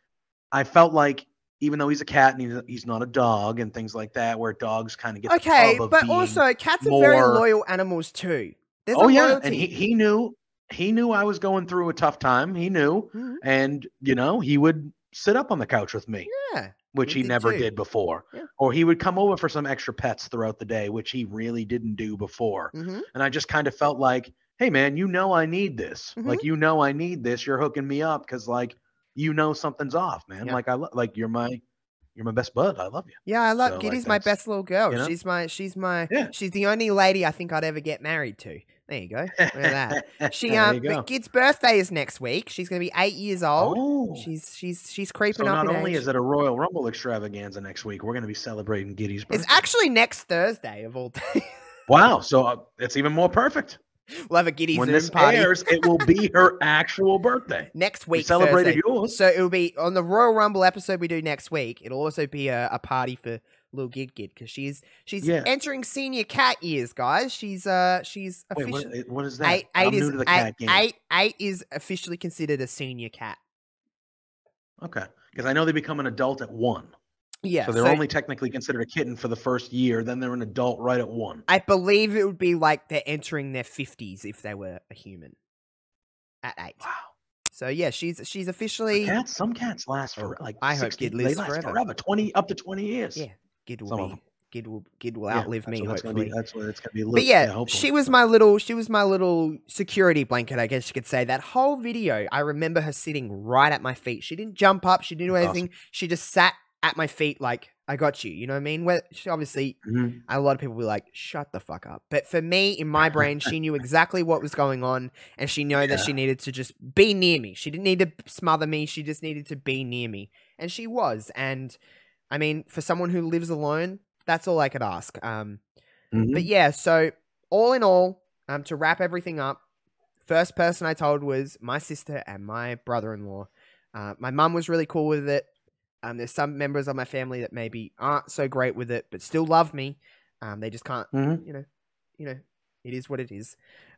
I felt like even though he's a cat and he's, he's not a dog and things like that, where dogs kind of get Okay, but also cats are very loyal animals too. There's oh yeah, and he he knew he knew I was going through a tough time. He knew, Mhm. and you know he would sit up on the couch with me, Yeah, which He he, did never too. did before. Yeah. Or he would come over for some extra pets throughout the day, which he really didn't do before. hmm And I just kind of felt like, hey man, you know I need this. Mm-hmm. Like you know I need this. You're hooking me up because like you know something's off, man. Yeah. Like I lo- like you're my you're my best bud. I love you. yeah. I love So, like, my best little girl. you know? She's my she's my Yeah. she's the only lady I think I'd ever get married to. There you go. Look at that. She um, but Gid's birthday is next week. She's gonna be eight years old. Oh. She's she's she's So creeping up not only age. is it a Royal Rumble extravaganza next week, we're going to be celebrating Giddy's birthday. It's actually next Thursday of all days. wow, so uh, it's even more perfect. we'll have a Giddy when Zoom this party airs, it will be her actual birthday. next We week. celebrated Thursday. yours. So it'll be on the Royal Rumble episode we do next week. It'll also be a, a party for little Gid Gid because she's she's Yeah. entering senior cat years, guys. She's uh she's Wait, what, officially what is that? eight eight is new to the eight, game. eight eight is officially considered a senior cat. Okay, because I know they become an adult at one, Yeah, so they're so only technically considered a kitten for the first year. Then they're an adult right at one. I believe it would be like they're entering their fifties if they were a human at eight. Wow, So yeah, she's she's officially cats. Some cats last Oh, for like I hope 60 Gid they last forever. forever, twenty up to twenty years. yeah. Gid will Some be. Gid will Gid will Yeah, outlive me. Hopefully, be. That's what it's gonna be. But Luke. yeah, she was my little she was my little security blanket, I guess you could say. That whole video, I remember her sitting right at my feet. She didn't jump up, she didn't do anything. She just sat at my feet like I got you. You know what I mean? Where she obviously Mhm. a lot of people be like, shut the fuck up. But for me, in my brain, she knew exactly what was going on and she knew that she needed to just be near me. She didn't need to smother me. She just needed to be near me. And she was. And I mean, for someone who lives alone, that's all I could ask. Um, Mhm. but yeah, so all in all, um, to wrap everything up, first person I told was my sister and my brother-in-law. Uh, my mum was really cool with it. Um, there's some members of my family that maybe aren't so great with it, but still love me. Um, they just can't, Mhm. you know, you know, it is what it is.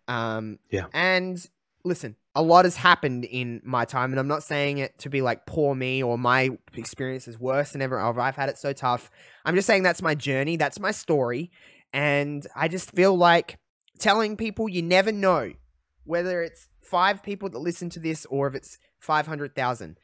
Um, Yeah. And listen, a lot has happened in my time, and I'm not saying it to be like poor me or my experience is worse than ever. I've had it so tough. I'm just saying that's my journey, that's my story, and I just feel like telling people you never know whether it's five people that listen to this or if it's five hundred thousand.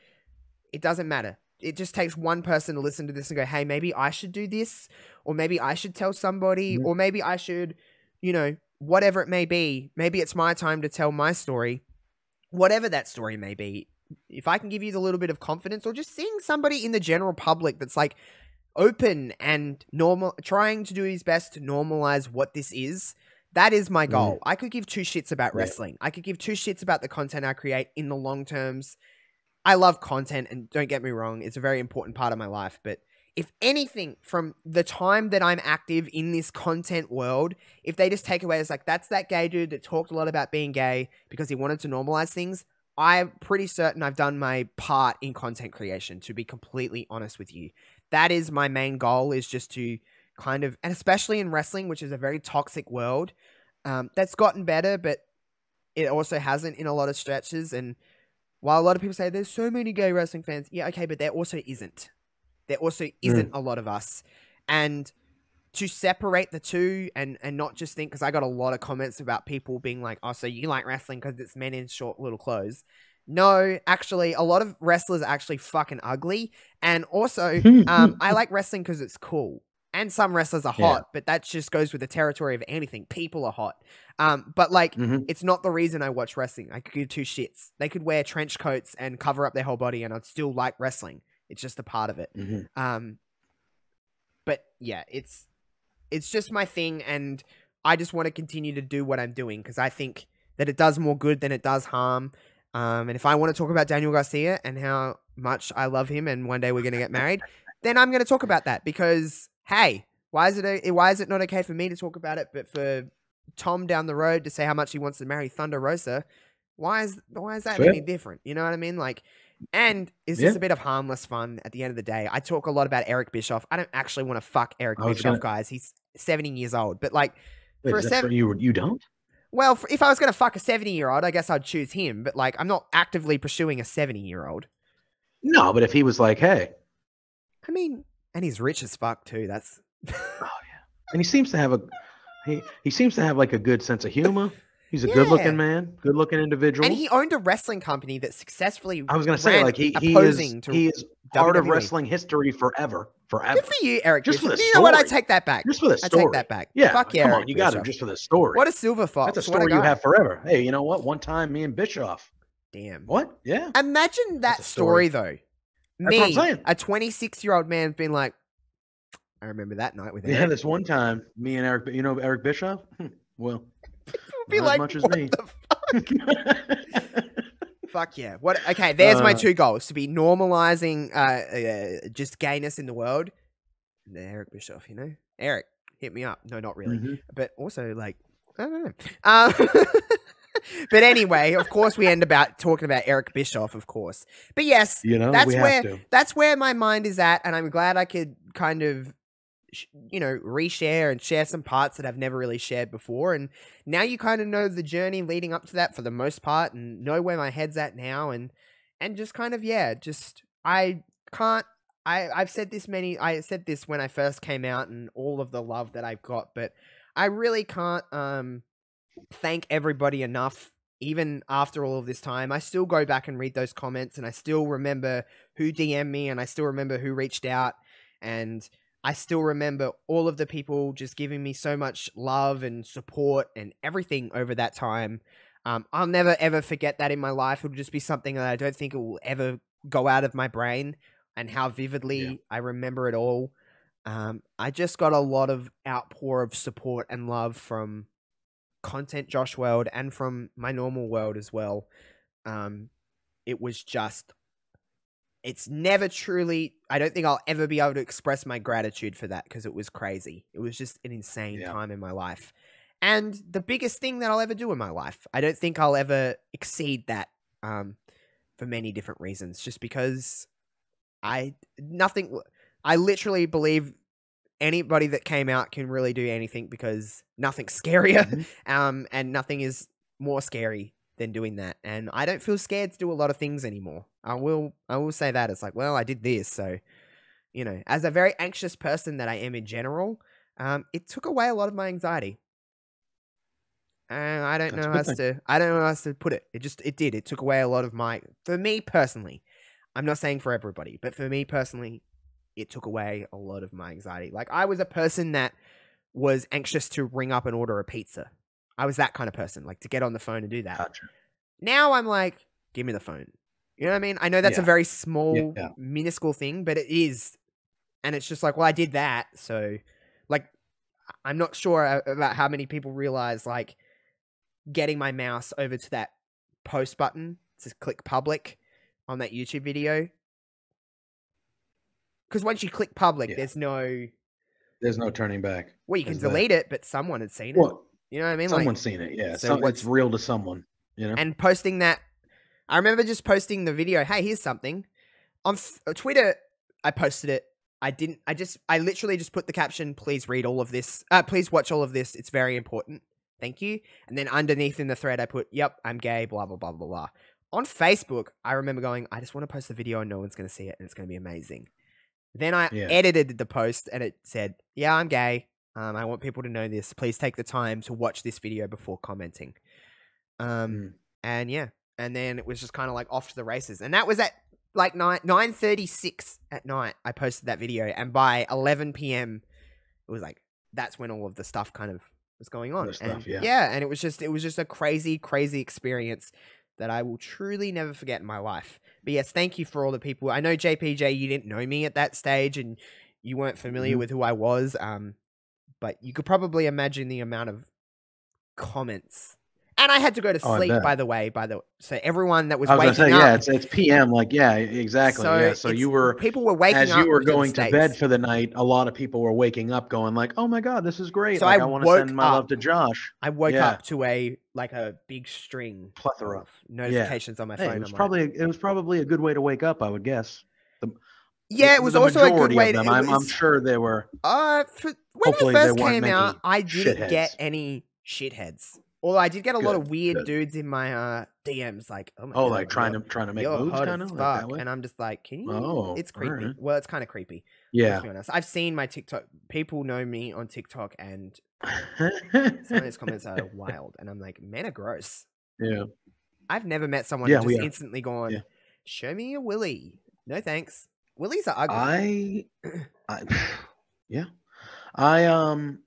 It doesn't matter. It just takes one person to listen to this and go, "Hey, maybe I should do this, or maybe I should tell somebody, or maybe I should, you know, whatever it may be. Maybe it's my time to tell my story." whatever that story may be, if I can give you the little bit of confidence or just seeing somebody in the general public that's like open and normal trying to do his best to normalize what this is that is my goal. Mm. I could give two shits about yeah. wrestling. I could give two shits about the content I create in the long terms. I love content and don't get me wrong, it's a very important part of my life, but if anything from the time that I'm active in this content world, if they just take away as like that's that gay dude that talked a lot about being gay because he wanted to normalize things, I'm pretty certain I've done my part in content creation to be completely honest with you. That is my main goal is just to kind of and especially in wrestling, which is a very toxic world, um, that's gotten better, but it also hasn't in a lot of stretches and while a lot of people say there's so many gay wrestling fans, yeah, okay, but there also isn't. There also isn't mm. a lot of us. And to separate the two and and not just think because I got a lot of comments about people being like, "Oh, so you like wrestling because it's men in short little clothes." No, actually, a lot of wrestlers are actually fucking ugly, and also, um, I like wrestling because it's cool. And some wrestlers are hot, yeah. but that just goes with the territory of anything. People are hot, um, but like, mm-hmm. it's not the reason I watch wrestling. I could give two shits. They could wear trench coats and cover up their whole body, and I'd still like wrestling. It's just a part of it. Mm-hmm. Um, but yeah, it's it's just my thing, and I just want to continue to do what I'm doing because I think that it does more good than it does harm. Um, and if I want to talk about Daniel Garcia and how much I love him, and one day we're going to get married, then I'm going to talk about that because hey, why is it a, why is it not okay for me to talk about it, but for Tom down the road to say how much he wants to marry Thunder Rosa? Why is why is that Fair. any different? You know what I mean? Like, and is yeah. this a bit of harmless fun at the end of the day? I talk a lot about Eric Bischoff. I don't actually want to fuck Eric oh, Bischoff, gonna... guys. He's 70 years old. But like, Wait, for a seven, you you don't? Well, for, if I was going to fuck a 70 year old, I guess I'd choose him. But like, I'm not actively pursuing a 70 year old. No, but if he was like, hey, I mean, and he's rich as fuck too. That's oh yeah, and he seems to have a he he seems to have like a good sense of humor. He's a yeah. good-looking man, good-looking individual, and he owned a wrestling company that successfully. I was going to say, like he he is he is part of wrestling history forever, forever. Good for you, Eric. Just for the story. You know what? I take that back. Just for the story. I take that back. Yeah, fuck yeah. Come on, you got him just for the story. What a silver fox. That's a story you have forever. Hey, you know what? One time, me and Bischoff. Damn. What? Yeah. Imagine that story. story. though. Me, a 26 year old man's been like, I remember that night with Eric. Yeah, this one time, me and Eric, you know Eric Bischoff? Hmm, well, be not like, as much as me. Fuck? fuck? yeah. What okay, there's uh, my two goals. To be normalizing uh, uh, just gayness in the world. And Eric Bischoff, you know? Eric, hit me up. No, not really. Mm-hmm. But also like I don't know. Um, but anyway, of course, we end about talking about Eric Bischoff, of course. But yes, you know, that's where that's where my mind is at, and I'm glad I could kind of you know, reshare and share some parts that I've never really shared before. And now you kind of know the journey leading up to that for the most part and know where my head's at now. And, and just kind of, yeah, just, I can't, I, I've said this many, I said this when I first came out and all of the love that I've got, but I really can't, um, thank everybody enough even after all of this time, I still go back and read those comments and I still remember who DM'd me and I still remember who reached out. And I still remember all of the people just giving me so much love and support and everything over that time. Um, I'll never ever forget that in my life. It'll just be something that I don't think it will ever go out of my brain and how vividly yeah. I remember it all. Um, I just got a lot of outpour of support and love from content Josh World and from my normal world as well. Um, it was just it's never truly i don't think i'll ever be able to express my gratitude for that because it was crazy it was just an insane yeah. time in my life and the biggest thing that i'll ever do in my life i don't think i'll ever exceed that um, for many different reasons just because i nothing i literally believe anybody that came out can really do anything because nothing's scarier mm-hmm. um, and nothing is more scary than doing that. And I don't feel scared to do a lot of things anymore. I will I will say that. It's like, well, I did this, so you know, as a very anxious person that I am in general, um, it took away a lot of my anxiety. And I don't That's know how else to I don't know how else to put it. It just it did. It took away a lot of my for me personally. I'm not saying for everybody, but for me personally, it took away a lot of my anxiety. Like I was a person that was anxious to ring up and order a pizza. I was that kind of person, like to get on the phone and do that. Gotcha. Now I'm like, give me the phone. You know what I mean? I know that's a very small, Yeah. minuscule thing, but it is. And it's just like, well, I did that. So, like, I'm not sure uh, about how many people realize, like, getting my mouse over to that post button to click public on that YouTube video. Because once you click public, Yeah. there's no. There's no turning back. Well, you can There's that. delete it, but someone had seen it. Well, you know what I mean? Like, someone's seen it. Yeah, so some, it's real to someone. You know. and posting that. I remember just posting the video. Hey, here's something on uh, Twitter. I posted it. I didn't. I just. I literally just put the caption. Please read all of this. Uh, please watch all of this. It's very important. Thank you. And then underneath in the thread, I put, "Yep, I'm gay." Blah blah blah blah blah. On Facebook, I remember going, "I just want to post the video and no one's going to see it, and it's going to be amazing." Then I Yeah. edited the post and it said, "Yeah, I'm gay. Um, I want people to know this. Please take the time to watch this video before commenting." Um, Mm. and yeah, and then it was just kind of like off to the races, and that was at like nine nine thirty six at night. I posted that video, and by eleven p.m., it was like that's when all of the stuff kind of was going on. Stuff, and, yeah. and it was just it was just a crazy, crazy experience that I will truly never forget in my life. But yes, thank you for all the people. I know JPJ, you didn't know me at that stage, and you weren't familiar Mhm. with who I was. Um, but you could probably imagine the amount of comments. And I had to go to Oh, sleep, bet. by the way. By the way. so everyone that was, I was waking say, up, yeah, it's it's PM. Like, yeah, exactly. so yeah. So you were people were waking as up you were going to bed for the night. A lot of people were waking up, going like, "Oh my god, this is great! So like, I I, want to send my love up. to Josh." I woke yeah. up to a like a big string Plethora. of notifications on my Hey, phone. it was I'm like, probably it was probably a good way to wake up. I would guess. yeah, it The- was the also a good way. To, them. it I'm, sure there were. Uh, for, when Hopefully I there first came out, I didn't shitheads. get any shitheads. Although I did get a lot of weird good. dudes in my uh, DMs, like, oh my Oh, god, like trying to trying to make you're moves, kind of like and I'm just like, can you? Oh, it's creepy. alright. Well, it's kind of creepy. Yeah. Let's be honest. I've seen my TikTok. People know me on TikTok, and some of those comments are wild, and I'm like, men are gross. yeah. I've never met someone Yeah, who just instantly gone, Yeah. show me a willy. No thanks. Willies are ugly. I, I, yeah, I um,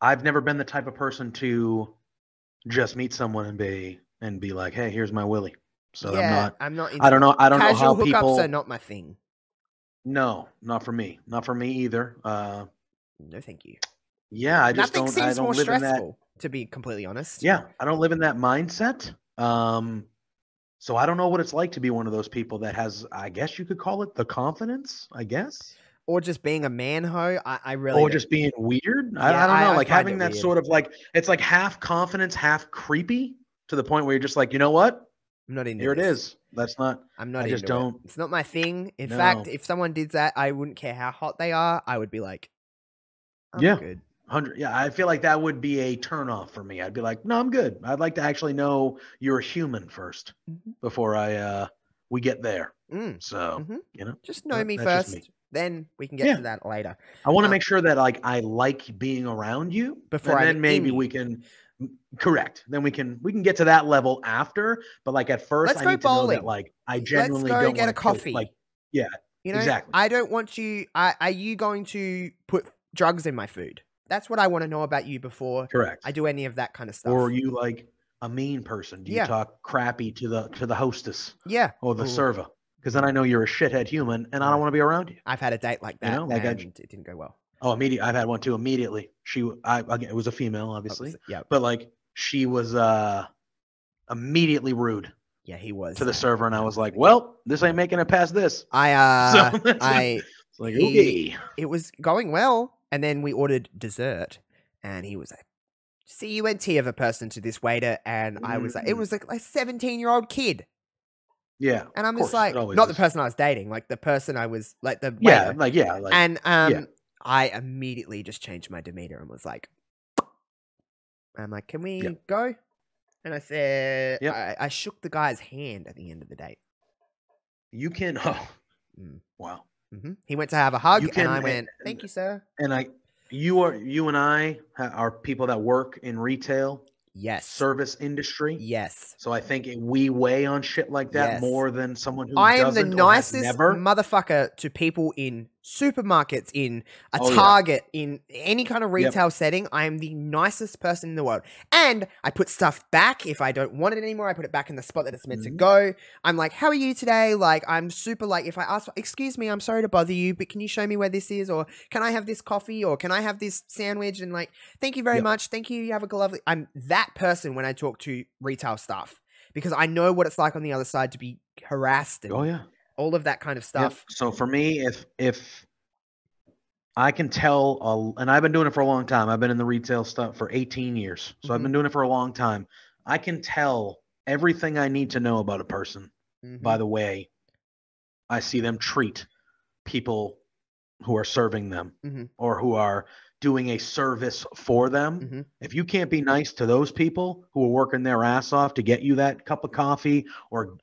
I've never been the type of person to just meet someone and be and be like, "Hey, here's my willy." So yeah, I'm not. I'm not. I don't know. I don't know Casual how hookups people. are not my thing. No, not for me. Not for me either. Uh, No, thank you. yeah, I just Nothing don't. I don't more live in that. stressful, to be completely honest. Yeah, I don't live in that mindset. Um, so I don't know what it's like to be one of those people that has, I guess you could call it the confidence. I guess. Or just being a man ho. I, I really. or don't- just being weird. I, Yeah, I don't know, I like having that weird. sort of like it's like half confidence, half creepy to the point where you're just like, you know what? I'm not into Here it this. is. That's not. I'm not I just don't- It's not my thing. In fact, if someone did that, I wouldn't care how hot they are. I would be like, I'm Yeah. good. Hundred. Yeah, I feel like that would be a turn off for me. I'd be like, no, I'm good. I'd like to actually know you're human 1st Mhm. before I uh we get there. Mm, So Mhm. you know, just know That- me first. me. Then we can get Yeah. to that later. I want to Um, make sure that like I like being around you Before and then maybe we can. Correct. Then we can we can get to that level after. But like at 1st Let's I go need to know bowling. that like I Let's genuinely go don't get a coffee. Like yeah, You know, exactly. I don't want you. I, are you going to put drugs in my food? That's what I want to know about you before correct. I do any of that kind of stuff. Or are you like a mean person? Do you Yeah. talk crappy to the to the hostess yeah. or the Ooh, server? Because then I know you're a shithead human, and I don't want to be around you. I've had a date like You that, know, like and j- it didn't go well. Oh, immediately. I've had one too. Immediately, she. I again, it was a female, obviously, Obviously. Yeah. but like she was uh immediately rude Yeah, he was. to the server, and I was like, "Well, this ain't making it past this." I uh, So I It's like, He- okay, it was going well, and then we ordered dessert, and he was like, "C-U-N-T of a person to this waiter," and I was like, "It Mm. was like a seventeen-year-old kid," yeah, and I'm just like, not the person I was dating, like the person I was like the Yeah, waiter. like yeah, like and um, I immediately just changed my demeanor and was like, "I'm like, can we Yep. go?" And I said, Yep. I, I shook the guy's hand at the end of the date. you can. Oh, Mm. wow. hmm He went to have a hug, You and can- I and- went, "Thank you, sir." And I, you are you and I are people that work in retail Yes, service industry. yes. So I think we weigh on shit like that Yes. more than someone who I am the doesn't or has nicest never. motherfucker to people in supermarkets, in a Oh, yeah. Target, in any kind of Yep. retail setting. I am the nicest person in the world. And I put stuff back if I don't want it anymore. I put it back in the spot that it's meant to Mhm. go. I'm like, how are you today? Like, I'm super like, if I ask, excuse me, I'm sorry to bother you, but can you show me where this is? Or can I have this coffee? Or can I have this sandwich? And like, thank you very Yep. much. Thank you. You have a lovely. I'm that person when I talk to retail staff because I know what it's like on the other side to be harassed and Oh yeah. All of that kind of Yep. stuff. So for me, if if I can tell, a- and I've been doing it for a long time. I've been in the retail stuff for 18 years, so I've been doing it for a long time. I can tell everything I need to know about a person Mhm. by the way I see them treat people who are serving them Mhm. or who are doing a service for them. Mhm. If you can't be nice to those people who are working their ass off to get you that cup of coffee or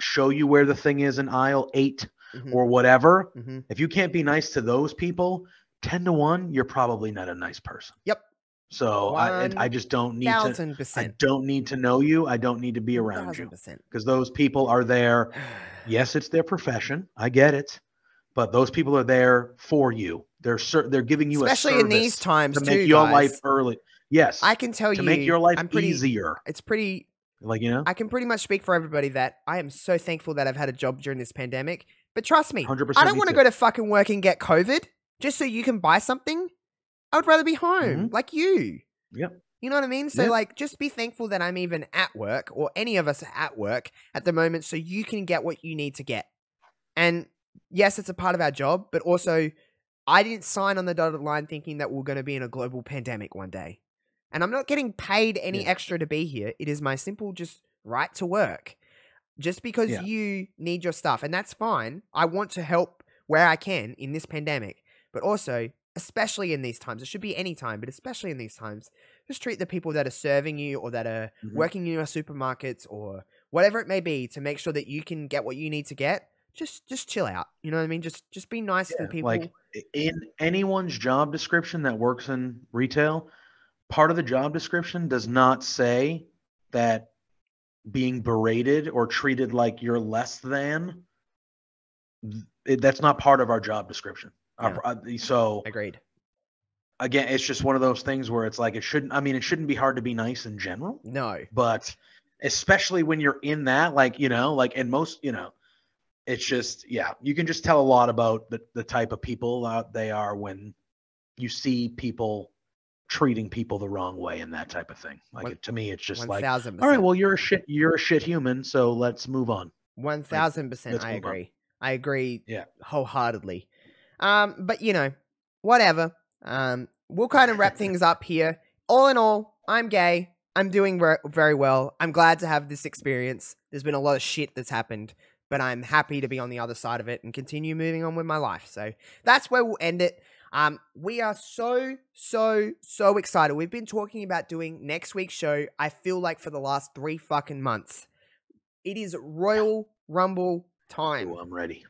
show you where the thing is in aisle 8 Mhm. or whatever, Mhm. if you can't be nice to those people, 10 to 1, you're probably not a nice person. Yep. So I, I just don't need to Thousand I don't need to know you. I don't need to be around you because those people are there. Yes, it's their profession. I get it. But those people are there for you. They're cer- they're giving you Especially a in these times to too, make your guys. life early. Yes. I can tell to you make your life I'm pretty, easier. It's pretty Like, you know? I can pretty much speak for everybody that I am so thankful that I've had a job during this pandemic. But trust me, 100% I don't want to go to fucking work and get COVID just so you can buy something. I would rather be home, Mhm. like you. Yep. You know what I mean? So, Yeah. like, just be thankful that I'm even at work, or any of us are at work at the moment, so you can get what you need to get. And yes, it's a part of our job, but also, I didn't sign on the dotted line thinking that we're going to be in a global pandemic one day. And I'm not getting paid any Yeah. extra to be here. It is my simple just right to work. Just because Yeah. you need your stuff, and that's fine. I want to help where I can in this pandemic, but also, especially in these times, it should be any time, but especially in these times, just treat the people that are serving you or that are Mhm. working in your supermarkets or whatever it may be to make sure that you can get what you need to get. Just just chill out. You know what I mean? Just just be nice to Yeah, the people. Like in anyone's job description that works in retail, part of the job description does not say that being berated or treated like you're less than. that's not part of our job description. Yeah. uh, so Agreed. again, it's just one of those things where it's like it shouldn't. I mean, it shouldn't be hard to be nice in general, No. but especially when you're in that, like you know, like and most, you know, it's just yeah, you can just tell a lot about the the type of people out they are when you see people treating people the wrong way and that type of thing. Like One- to me, it's just One like, thousand all right, well, you're a shit, you're a shit human, so let's move on. One thousand percent. I move on. agree. I agree. Yeah. Wholeheartedly. Um, but you know, whatever. Um, we'll kind of wrap things up here. All in all, I'm gay. I'm doing ver- very well. I'm glad to have this experience. There's been a lot of shit that's happened, but I'm happy to be on the other side of it and continue moving on with my life. So that's where we'll end it. Um, we are so, so, so excited. We've been talking about doing next week's show, I feel like for the last three fucking months. It is Royal Rumble time. Ooh, I'm ready.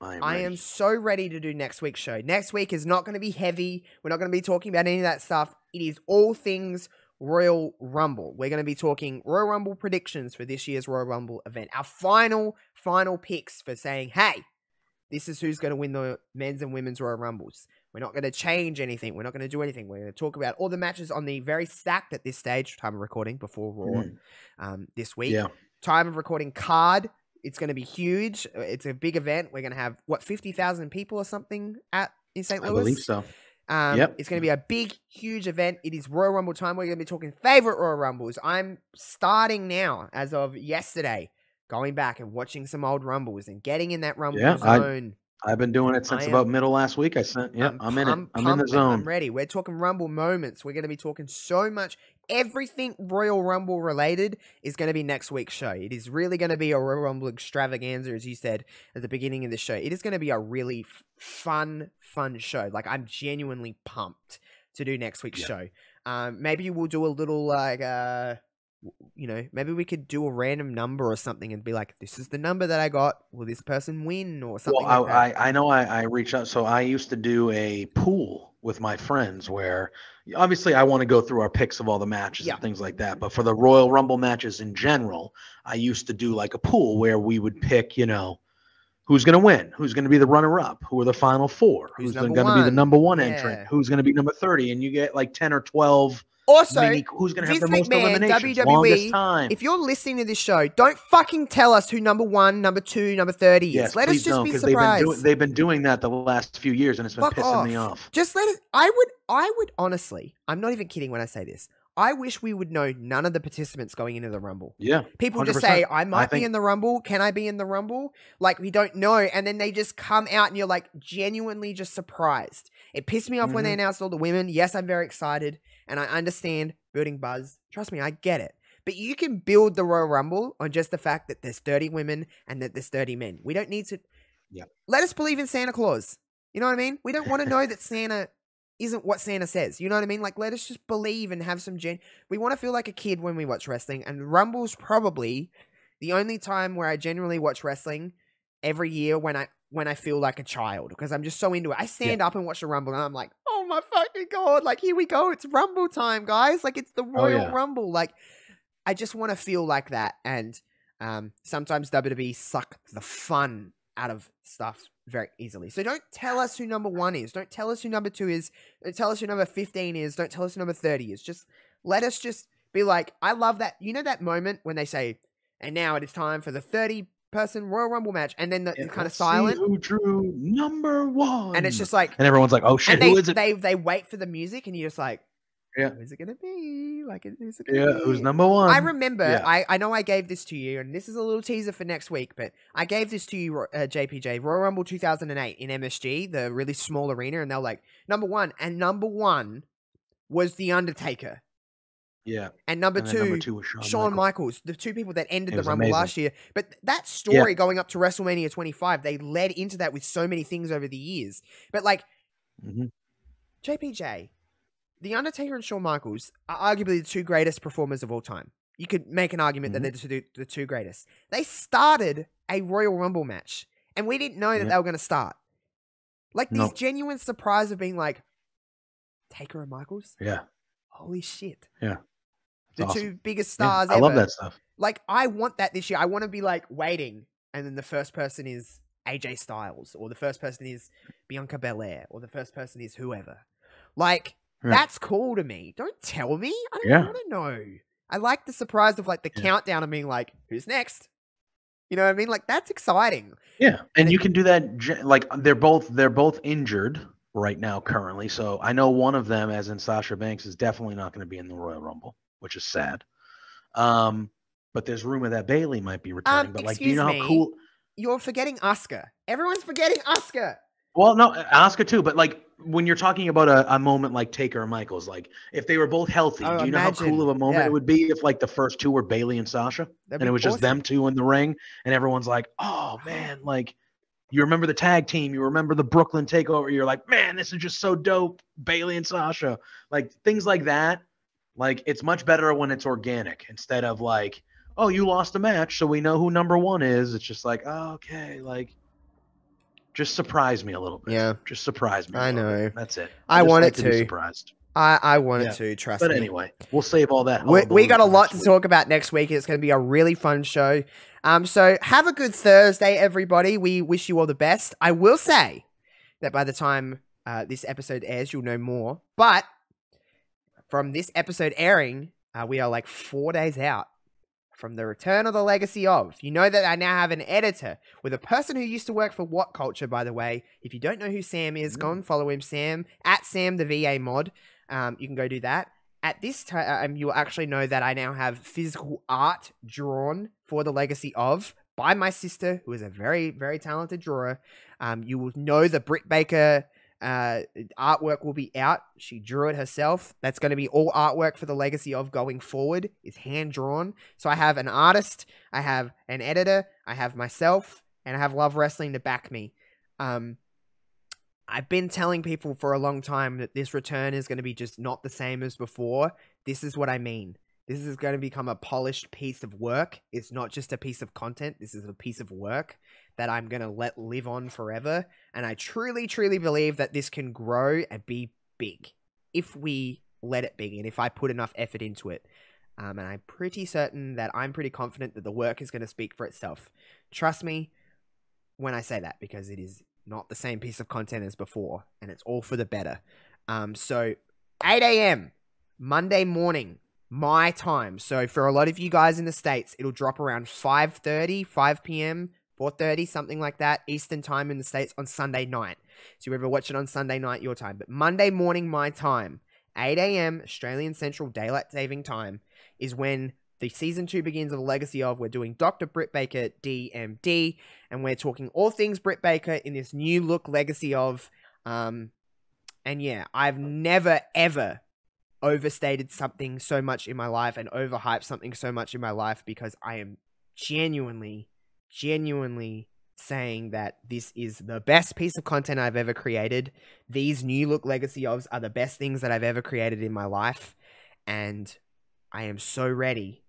I am. I am so ready to do next week's show. Next week is not going to be heavy. We're not going to be talking about any of that stuff. It is all things Royal Rumble. We're going to be talking Royal Rumble predictions for this year's Royal Rumble event. Our final, final picks for saying, hey, this is who's going to win the men's and women's Royal Rumbles. We're not going to change anything. We're not going to do anything. We're going to talk about all the matches on the very stacked at this stage, time of recording before Raw Mhm. um, this week Yeah. time of recording card. It's going to be huge. Uh, It's a big event. We're going to have what fifty thousand people or something at in St. Louis? I believe so. Um, Yep. It's going to be a big, huge event. It is Royal Rumble time. We're going to be talking favorite Royal Rumbles. I'm starting now, as of yesterday, going back and watching some old Rumbles and getting in that Rumble Yeah, I- zone. I've been doing it since am- about middle last week. I sent. Yeah, I'm, in it. pump- I'm in the man. I'm zone. ready. We're talking Rumble moments. We're going to be talking so much. Everything Royal Rumble related is going to be next week's show. It is really going to be a Royal Rumble extravaganza, as you said at the beginning of the show. It is going to be a really f- fun, fun show. Like I'm genuinely pumped to do next week's Yeah. show. Um, maybe we'll do a little like uh, you know, maybe we could do a random number or something and be like, "This is the number that I got. Will this person win?" or something. Well, like I. I I know I, I reached out. So I used to do a pool with my friends where obviously I want to go through our picks of all the matches Yeah. and things like that. But for the Royal Rumble matches in general, I used to do like a pool where we would pick, you know, who's going to win? Who's going to be the runner-up? Who are the final four? Who's Who's, going to be the number one Yeah. entrant? Who's going to be number thirty? And you get like ten or twelve. Also, mini- who's going to have the most McMahon, eliminations? WWE, Longest time. if you're listening to this show, don't fucking tell us who number one, number two, number thirty is. yes, let us just be 'cause they've been, surprised. doing, they've been doing that the last few years, and it's been Fuck pissing me off. off. Just let us. I would. I would honestly. I'm not even kidding when I say this. I wish we would know none of the participants going into the Rumble. Yeah, People just 100%. say, I might be think- in the Rumble. Can I be in the Rumble? Like, we don't know. And then they just come out and you're like genuinely just surprised. It pissed me off when they Mhm. announced all the women. Yes, I'm very excited and I understand building buzz. Trust me, I get it. But you can build the Royal Rumble on just the fact that there's 30 women and that there's 30 men. We don't need to. Yeah. Let us believe in Santa Claus. You know what I mean? We don't want to know that Santa isn't what Santa says. You know what I mean? Like, let us just believe and have some gen. We want to feel like a kid when we watch wrestling, and Rumble's probably the only time where I generally watch wrestling every year when I when I feel like a child because I'm just so into it. I stand up and watch the Rumble, and I'm like, oh my fucking god! Like, here we go. It's Rumble time, guys. Like, it's the Royal yeah. Rumble. Like, I just want to feel like that, and um, sometimes WWE suck the fun out of stuff very easily. So don't tell us who number one is. Don't tell us who number two is. Don't tell us who number 15 is. Don't tell us who number 30 is. Just let us just be like, I love that. You know that moment when they say, and now it is time for the 30 person Royal Rumble match. And then the Yeah, kind of let's see silent. Who drew number one? And it's just like, and everyone's like, "Oh shit, and they, who is it?" they, they wait for the music and you're just like, Yeah. who's it going to be? Like, who's it gonna yeah, be? who's number one? I remember. yeah. I, I know I gave this to you, and this is a little teaser for next week. But I gave this to you, Ro- uh, JPJ Royal Rumble 2008 in MSG, the really small arena, and they're like number one, and number one was the Undertaker, yeah, and number and two. number two Shawn, Shawn Michaels. Michaels, the two people that ended It the Rumble amazing. last year. But that story going up to WrestleMania 25, they led into that with so many things over the years. But like, Mhm. JPJ, The Undertaker and Shawn Michaels are arguably the two greatest performers of all time. You could make an argument Mhm. that they're the two, greatest. They started a Royal Rumble match, and we didn't know that they were going to start. Like these Nope. genuine surprise of being like, Taker and Michaels? Yeah, Holy shit. Yeah. The awesome. two biggest Yeah, stars I love that stuff. Like, I want that this year. I want to be like waiting, and then the first person is AJ Styles, or the first person is Bianca Belair, or the first person is whoever. Like, Yeah. that's cool to me. Don't tell me. I don't Yeah. want to know. I like the surprise of like the Yeah. countdown of being like, who's next? You know what I mean? Like, that's exciting. Yeah, and it- you can do that. Like they're both they're both injured right now currently. So I know one of them, as in Sasha Banks, is definitely not going to be in the Royal Rumble, which is sad. Um, but there's rumor that Bayley might be returning. but like, do you know me. how cool? You're forgetting Asuka. Everyone's forgetting Asuka. Well, no, Asuka too. But like when you're talking about a, a moment like Taker and Michaels, like if they were both healthy, Oh, do you know how cool of a moment Yeah. it would be if like the first two were Bayley and Sasha? That'd and it was just them two in the ring, and everyone's like, "Oh man, like you remember the tag team, you remember the Brooklyn Takeover." You're like, "Man, this is just so dope." Bayley and Sasha, like things like that. Like it's much better when it's organic instead of like, "Oh, you lost a match, so we know who number one is." It's just like, oh, "Okay, like." Just surprise me a little bit. Yeah. Just surprise me. I little bit. know. That's it. I just want like it be to. surprised. I, I wanted Yeah. to, trust But me. anyway, we'll save all that. we, we got a lot to week. talk about next week. It's going to be a really fun show. Um, so have a good Thursday, everybody. We wish you all the best. I will say that by the time uh, this episode airs, you'll know more. But from this episode airing, uh, we are like four days out from the return of the legacy of. You know that I now have an editor with a person who used to work for What Culture, by the way. If you don't know who Sam is, go and follow him, Sam at Sam the VA mod. Um, you can go do that. At this time, you'll actually know that I now have physical art drawn for the legacy of by my sister, who is a very, very talented drawer. Um, you will know the Britt Baker uh, artwork will be out. She drew it herself. That's going to be all artwork for the legacy of going forward. is hand drawn. So I have an artist, I have an editor, I have myself, and I have Love Wrestling to back me. Um, I've been telling people for a long time that this return is going to be just not the same as before. This is what I mean. This is going to become a polished piece of work. It's not just a piece of content. This is a piece of work that I'm going to let live on forever. And I truly, truly believe that this can grow and be big if we let it be and if I put enough effort into it. Um, and I'm pretty certain that I'm pretty confident that the work is going to speak for itself. Trust me, when I say that because it is not the same piece of content as before, and it's all for the better. Um, so 8 a.m. Monday morning, my time. So for a lot of you guys in the states, it'll drop around 5:30, 5 p.m., 4:30, something like that, Eastern time in the states on Sunday night. So you ever watch it on Sunday night your time, but Monday morning my time, 8 a.m. Australian Central Daylight Saving Time is when the season two begins of the legacy of. We're doing Dr. Britt Baker DMD, and we're talking all things Britt Baker in this new look legacy of. Um, and yeah, I've never ever overstated something so much in my life and overhyped something so much in my life because I am genuinely, genuinely saying that this is the best piece of content I've ever created. These new look legacy ofs are the best things that I've ever created in my life. And I am so ready.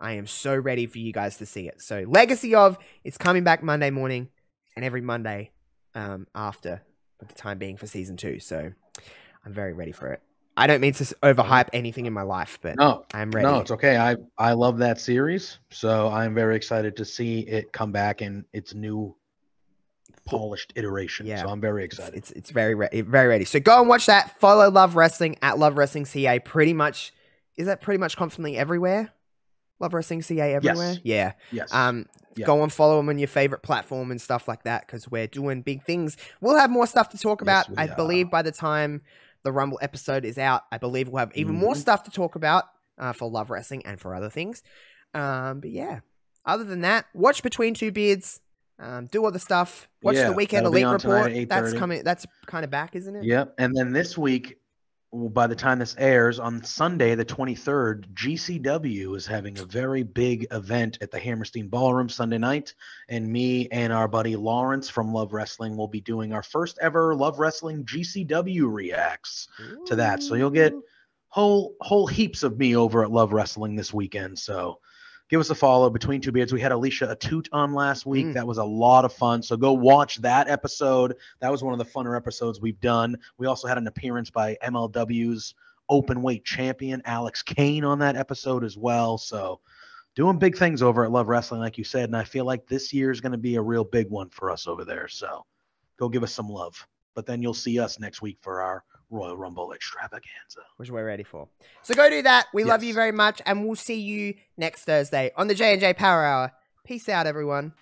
I am so ready for you guys to see it. So Legacy of is coming back Monday morning and every Monday um, after, for the time being for season two. So I'm very ready for it. I don't mean to overhype anything in my life, but No, I'm ready. no, it's okay. I I love that series, so I'm very excited to see it come back in its new polished iteration. Yeah. So I'm very excited. it's it's very re- very ready. So go and watch that. Follow Love Wrestling at Love Wrestling CA. Pretty much, is that pretty much constantly everywhere? Love Wrestling CA everywhere. Yes. Yeah. yes. Um, Yeah. go and follow them on your favorite platform and stuff like that because we're doing big things. We'll have more stuff to talk about. we I are. believe by the time the Rumble episode is out, I believe we'll have even more Mhm. stuff to talk about uh, for Love Wrestling and for other things. Um, but yeah, other than that, watch Between Two Beards. Um, do all the stuff. Watch Yeah, the Weekend Elite Report. That's coming. That's kind of back, isn't it? Yep. And then this week, by the time this airs on Sunday, the 23rd, GCW is having a very big event at the Hammerstein Ballroom Sunday night. And me and our buddy Lawrence from Love Wrestling will be doing our first ever Love Wrestling GCW reacts to that. So you'll get whole whole heaps of me over at Love Wrestling this weekend. So give us a follow between two beards. We had Alicia Atout on last week. Mm. That was a lot of fun. So go watch that episode. That was one of the funner episodes we've done. We also had an appearance by MLW's open weight champion Alex Kane on that episode as well. So doing big things over at Love Wrestling, like you said. And I feel like this year is going to be a real big one for us over there. So go give us some love. But then you'll see us next week for our Royal Rumble extravaganza. which we're ready for. So go do that. We love you very much, and we'll see you next Thursday on the J and J Power Hour. Peace out, everyone.